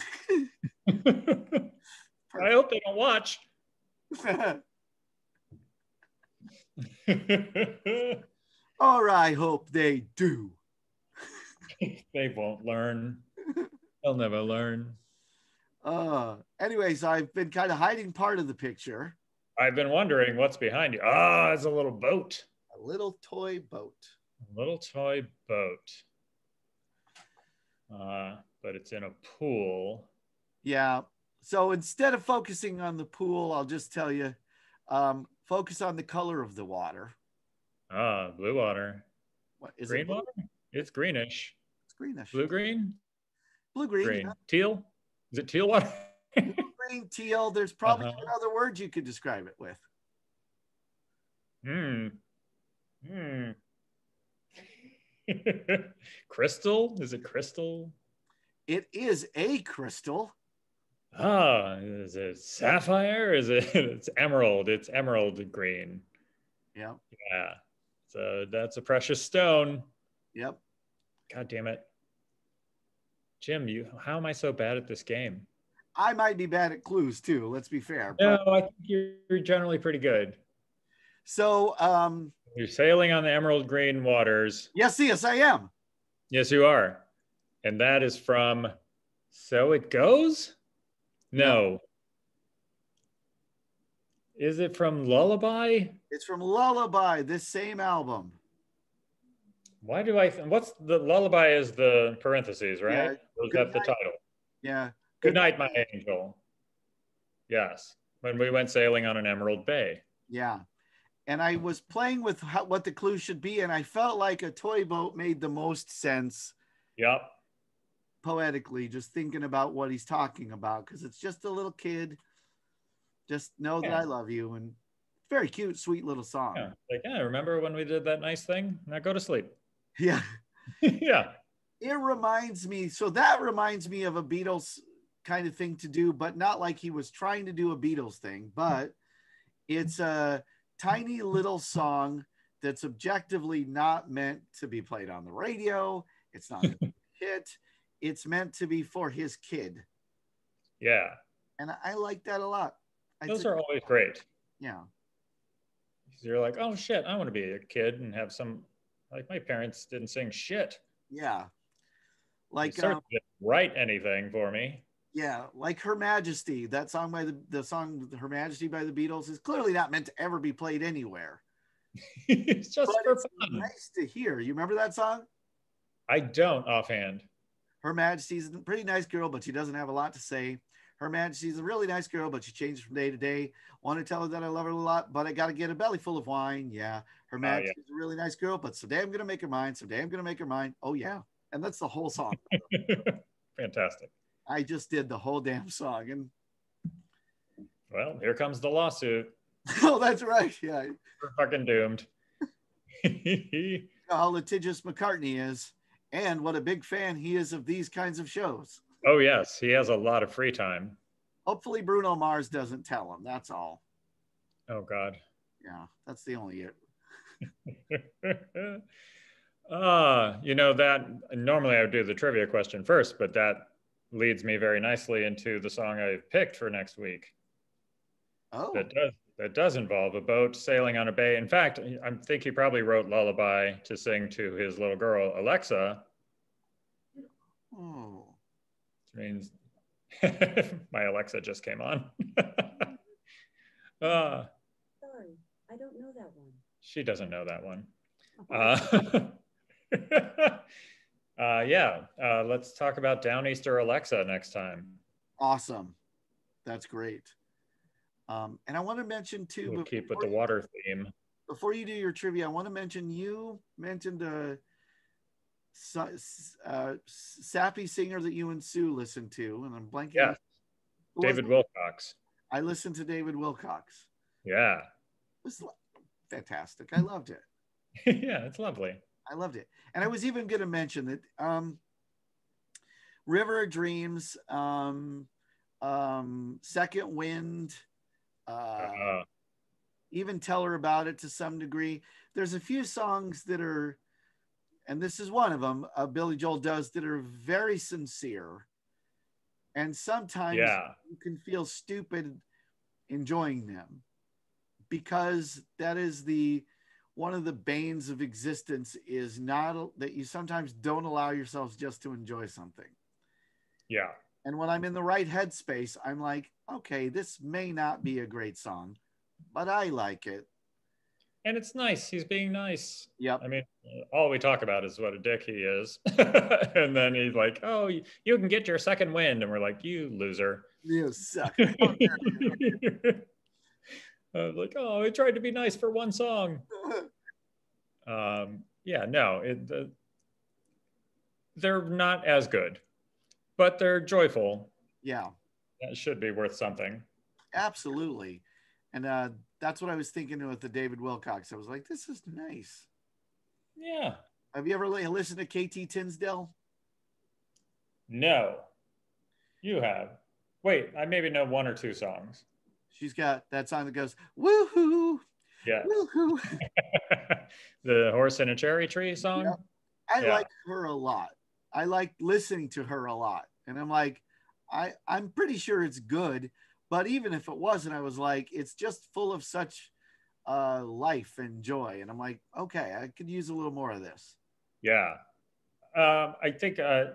(laughs) I hope they don't watch. (laughs) or I hope they do. (laughs) they won't learn. They'll never learn. Uh, anyways, I've been kind of hiding part of the picture. I've been wondering what's behind you. Ah, it's a little boat. A little toy boat. A little toy boat. Uh, but it's in a pool. Yeah. So instead of focusing on the pool, I'll just tell you, um, focus on the color of the water. Ah, blue water. What is green it? blue? water? It's greenish. It's greenish. Blue green? Blue green. Green. yeah. Teal? Is it teal water? (laughs) Green, teal. There's probably Uh-huh. another word you could describe it with. Hmm. Hmm. (laughs) crystal? Is it crystal? It is a crystal. Ah, is it sapphire? Is it? (laughs) It's emerald. It's emerald green. Yep. Yeah. So that's a precious stone. Yep. God damn it. Jim, you how am I so bad at this game? I might be bad at clues too. Let's be fair. But, No, I think you're, you're generally pretty good. So, um, You're sailing on the emerald green waters. yes, yes, I am. Yes, you are. And that is from So It Goes? No. Is it from Lullaby? It's from Lullaby, this same album. Why do I? What's the lullaby? Is the parentheses right? Yeah, or is good that the title? Yeah. Good night, my angel. Yes, when we went sailing on an emerald bay. Yeah. And I was playing with how, what the clue should be, and I felt like a toy boat made the most sense Yep. poetically, just thinking about what he's talking about, because it's just a little kid. Just know that I love you, and very cute, sweet little song. Yeah. Like, yeah, remember when we did that nice thing? Now go to sleep. (laughs) yeah. yeah. it reminds me so that reminds me of a beatles kind of thing to do but not like he was trying to do a beatles thing but it's a tiny little song that's objectively not meant to be played on the radio it's not (laughs) a hit it's meant to be for his kid Yeah. and i like that a lot I Those are always great. yeah You're like, oh shit, I want to be a kid and have some. Like my parents didn't sing shit. yeah like um, didn't write anything for me. Yeah, like Her Majesty. That song by the the song Her Majesty by the Beatles is clearly not meant to ever be played anywhere. (laughs) it's just But for it's fun. nice to hear. You remember that song? I don't offhand. Her Majesty's a pretty nice girl, but she doesn't have a lot to say. Her Majesty's a really nice girl, but she changes from day to day. Want to tell her that I love her a lot, but I got to get a belly full of wine. Yeah. Her Oh, yeah. Majesty's a really nice girl, but someday I'm going to make her mine. Someday I'm going to make her mine. Oh, yeah. And that's the whole song. (laughs) Fantastic. I just did the whole damn song. And Well, here comes the lawsuit. (laughs) oh, that's right. Yeah. We're fucking doomed. (laughs) How litigious McCartney is and what a big fan he is of these kinds of shows. oh yes, he has a lot of free time. Hopefully, Bruno Mars doesn't tell him. That's all. Oh God. Yeah, that's the only it. Ah, (laughs) you know that normally I would do the trivia question first, but that leads me very nicely into the song I've picked for next week. Oh, that does that does involve a boat sailing on a bay. In fact, I think he probably wrote "Lullaby" to sing to his little girl Alexa. oh. Which means (laughs) my Alexa just came on. (laughs) uh, Sorry, I don't know that one. she doesn't know that one. (laughs) Uh, uh, yeah, uh, let's talk about Downeaster Alexa next time. awesome. That's great. Um, and I want to mention too, We'll keep with the water theme. before you do your trivia, I want to mention you mentioned a sa- uh, sappy singer that you and Sue listened to, and I'm blanking. Yeah, who David? Wilcox. I listened to David Wilcox. Yeah, It was fantastic. I loved it. (laughs) yeah, it's lovely. I loved it. And I was even going to mention that um, River of Dreams, um, um, Second Wind, uh, Uh, even tell her about it to some degree. There's a few songs that are, and this is one of them, uh, Billy Joel does that are very sincere. And sometimes yeah, you can feel stupid enjoying them because that is the one of the banes of existence is not that you sometimes don't allow yourselves just to enjoy something. yeah, And when I'm in the right headspace, I'm like, okay, this may not be a great song, but I like it. and it's nice. He's being nice. Yep. I mean, all we talk about is what a dick he is, (laughs) and then he's like, "Oh, you, you can get your second wind," and we're like, "You loser." You suck. (laughs) (laughs) I was like, "Oh, I tried to be nice for one song." Um, yeah, no, it, the, they're not as good, but they're joyful. yeah, That should be worth something. absolutely. And uh, that's what I was thinking with the David Wilcox. I was like, this is nice. Yeah. Have you ever listened to KT Tunstall? No, you have. Wait, I maybe know one or two songs. She's got that song that goes, woohoo, Yeah. woohoo. (laughs) the horse and a cherry tree song. Yep. I Yeah. like her a lot. I like listening to her a lot. And I'm like, I, I'm pretty sure it's good. But even if it wasn't, I was like, it's just full of such uh, life and joy. And I'm like, okay, I could use a little more of this. Yeah. Um, I think uh,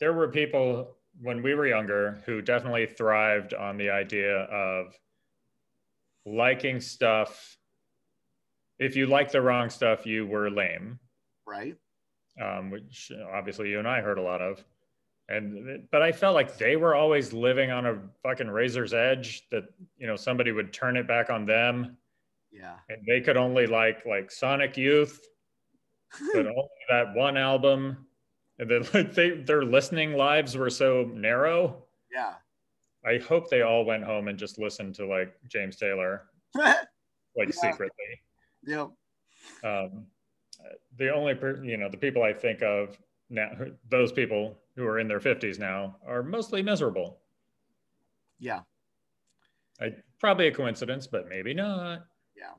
there were people when we were younger who definitely thrived on the idea of liking stuff. If you like the wrong stuff, you were lame, Right. um, which obviously you and I heard a lot of. And but I felt like they were always living on a fucking razor's edge that you know somebody would turn it back on them Yeah. and they could only like like Sonic Youth (laughs) but only that one album and then like they their listening lives were so narrow yeah. I hope they all went home and just listened to like james taylor (laughs) like Yeah. secretly yep. um the only per, you know the people i think of now those people who are in their 50s now are mostly miserable Yeah. I, probably a coincidence but maybe not Yeah.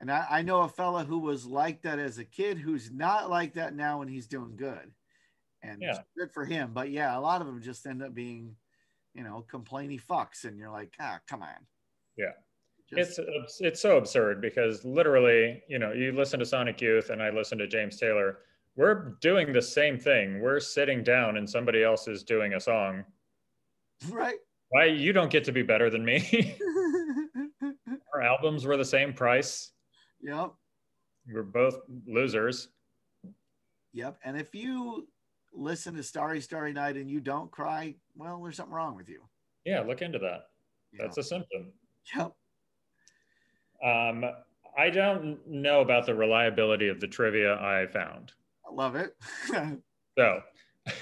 And I, I know a fella who was like that as a kid who's not like that now and he's doing good. And Yeah. good for him. But yeah, a lot of them just end up being, you know, complainy fucks. And you're like, ah, come on. Yeah. Just, it's it's so absurd because literally, you know, you listen to Sonic Youth and I listen to James Taylor. We're doing the same thing. We're sitting down and somebody else is doing a song. right. Why you don't get to be better than me? (laughs) Our albums were the same price. yep. We're both losers. Yep. And if you listen to Starry Starry Night and you don't cry, well, there's something wrong with you. Yeah, look into that. you That's a symptom. yep. Um, I don't know about the reliability of the trivia I found. I love it. (laughs) So,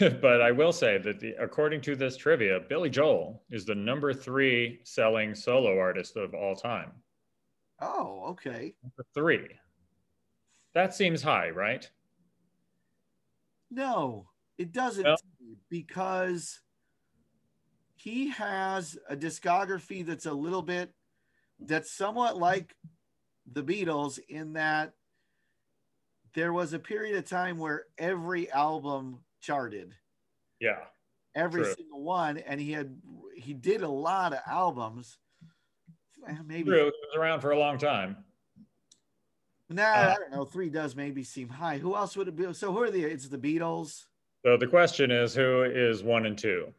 (laughs) but I will say that the, according to this trivia, Billy Joel is the number three selling solo artist of all time. oh, okay. Number three. That seems high, right? No, it doesn't Well- because he has a discography that's a little bit that's somewhat like the Beatles in that there was a period of time where every album charted, Yeah. every True. single one, and he had he did a lot of albums. Eh, maybe. True, he was around for a long time. Nah, Uh, I don't know. Three does maybe seem high. Who else would it be? So who are the? It's the Beatles. So the question is, who is one and two?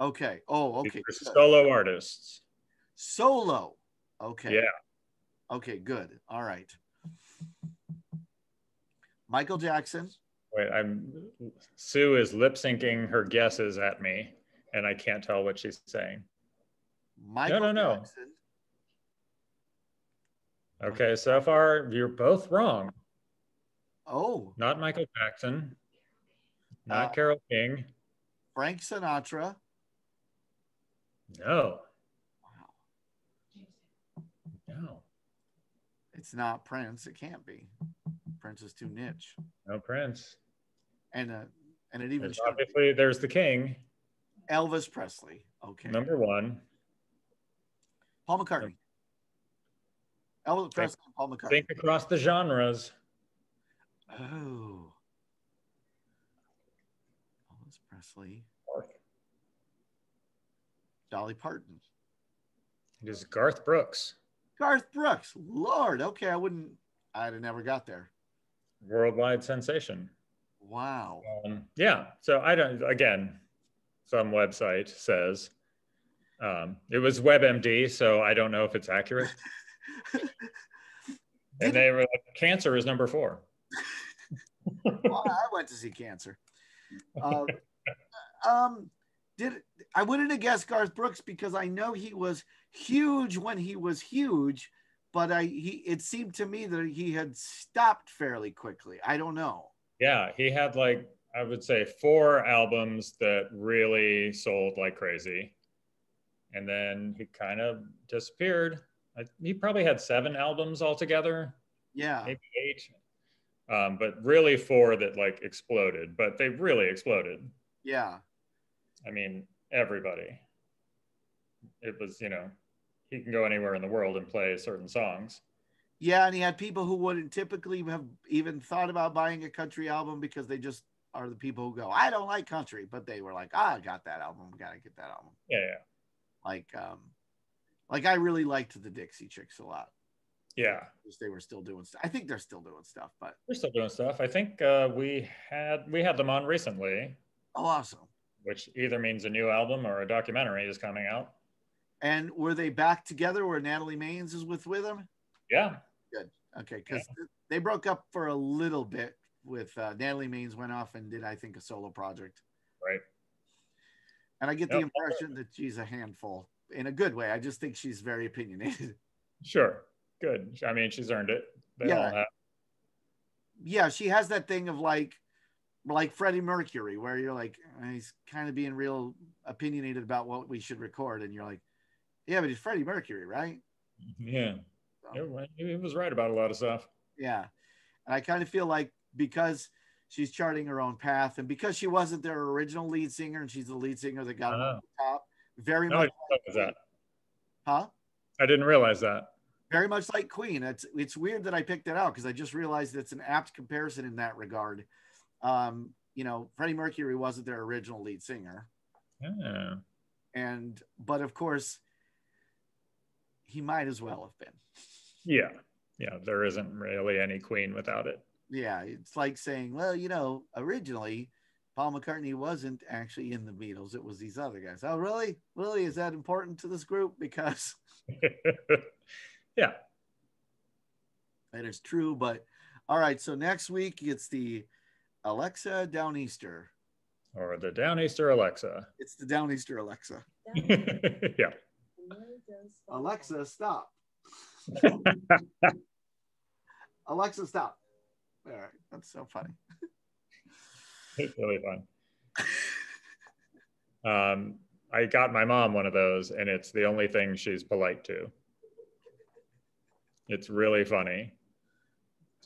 Okay. Oh, okay. Solo artists. Solo. Okay. Yeah. Okay. Good. All right. Michael Jackson. Wait, I'm Sue is lip syncing her guesses at me, and I can't tell what she's saying. Michael no, no. Jackson. Okay, so far you're both wrong. Oh, Not Michael Jackson, not Uh, Carole King. Frank Sinatra. No, Wow. no, It's not Prince. It can't be. Prince is too niche. no Prince. And uh, and it even obviously there's the King, Elvis Presley. Okay. number one. Paul McCartney. Elvis Presley and Paul McCartney. Think across the genres. Oh. Dolly Parton. It is Garth Brooks, Garth Brooks. Lord. Okay. I wouldn't, I'd have never got there. worldwide sensation. Wow. Um, yeah. So I don't. Again, some website says um, it was WebMD, so I don't know if it's accurate. (laughs) And they were like, cancer is number four. (laughs) well, I went to see cancer. Um, um, did I wouldn't have guessed Garth Brooks because I know he was huge when he was huge, but I he it seemed to me that he had stopped fairly quickly. I don't know. Yeah, he had like I would say four albums that really sold like crazy, and then he kind of disappeared. I, he probably had seven albums altogether, Yeah, maybe eight, um, but really four that like exploded. But they really exploded. yeah, I mean, everybody. It was you know, he can go anywhere in the world and play certain songs. yeah. And he had people who wouldn't typically have even thought about buying a country album because they just are the people who go, I don't like country, but they were like, ah, I got that album, gotta get that album. Yeah, yeah, Like, um, like I really liked the Dixie Chicks a lot. yeah. because they were still doing stuff. I think they're still doing stuff, but We're still doing stuff. I think uh, we had we had them on recently. oh, awesome. Which either means a new album or a documentary is coming out. And were they back together where Natalie Maines is with with them? Yeah. Good. Okay, because they broke up for a little bit with uh, Natalie Maines went off and did I think a solo project. Right. And I get the Yep. impression that she's a handful in a good way. I just think she's very opinionated. (laughs) Sure. Good. I mean, she's earned it. They Yeah. all have. yeah, she has that thing of like like Freddie Mercury, where you're like, "Uh, he's kind of being real opinionated about what we should record, and you're like, yeah, but he's Freddie Mercury, right? Yeah. So, He was right about a lot of stuff. yeah. And I kind of feel like because she's charting her own path, and because she wasn't their original lead singer, and she's the lead singer that got Uh-huh. the top, very No, I much, didn't realize that. huh? I didn't realize that. Very much like Queen. It's it's weird that I picked it out because I just realized it's an apt comparison in that regard. Um, you know, Freddie Mercury wasn't their original lead singer. Yeah. and but of course he might as well have been Yeah. Yeah. There isn't really any Queen without it. yeah it's like saying well you know originally paul mccartney wasn't actually in the beatles it was these other guys oh really really is that important to this group because (laughs) yeah. that is true but all right so next week it's the alexa downeaster Or the Downeaster Alexa. it's the downeaster alexa (laughs) yeah. Mary alexa stop (laughs) alexa stop all right that's so funny It's really fun. Um, I got my mom one of those, and it's the only thing she's polite to. It's really funny.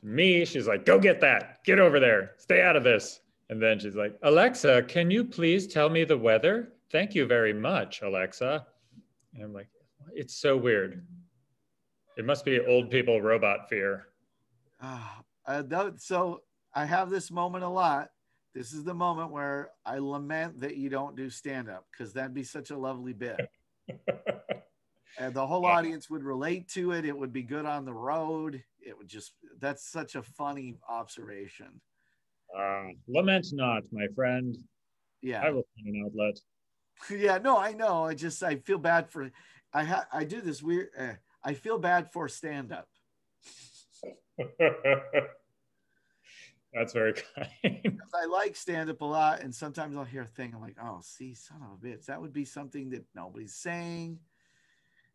To me, she's like, "Go get that! Get over there! Stay out of this!" And then she's like, "Alexa, can you please tell me the weather? Thank you very much, Alexa." And I'm like, "It's so weird. It must be old people robot fear." Ah, uh, so I have this moment a lot. This is the moment where I lament that you don't do stand up because that'd be such a lovely bit. (laughs) and the whole audience would relate to it. It would be good on the road. It would just that's such a funny observation. Uh, lament not, my friend. Yeah. I will find an outlet. (laughs) yeah no i know i just i feel bad for i ha i do this weird uh, i feel bad for stand up (laughs) That's very kind. (laughs) i like stand up a lot and sometimes i'll hear a thing i'm like oh see son of a bitch that would be something that nobody's saying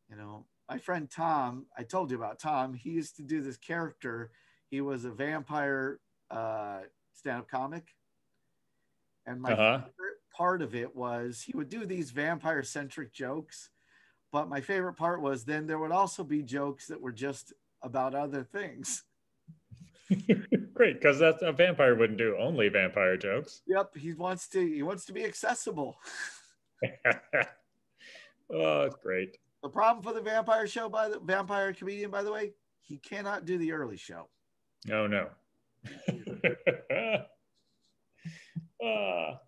you know my friend tom i told you about tom he used to do this character he was a vampire uh stand up comic and my Uh-huh. favorite part of it was he would do these vampire centric jokes but my favorite part was then there would also be jokes that were just about other things (laughs) Great, because that's a vampire wouldn't do only vampire jokes. yep he wants to he wants to be accessible (laughs) (laughs) oh, it's great. The problem for the vampire show by the vampire comedian by the way he cannot do the early show Oh no. (laughs) Ah,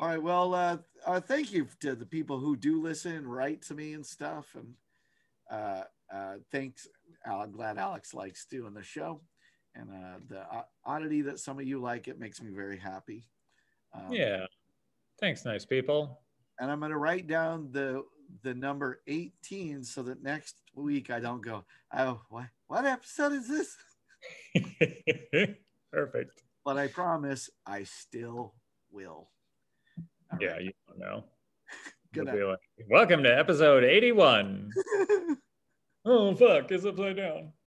all right well uh, uh thank you to the people who do listen and write to me and stuff and uh uh thanks i'm glad alex likes doing the show and uh the uh, oddity that some of you like it makes me very happy um, yeah. Thanks, nice people. and i'm going to write down the the number 18 so that next week i don't go oh what what episode is this (laughs) Perfect. but i promise i still will All Yeah, right. you don't know. (laughs) Good You'll like, Welcome to episode 81. (laughs) Oh, fuck, it's upside down.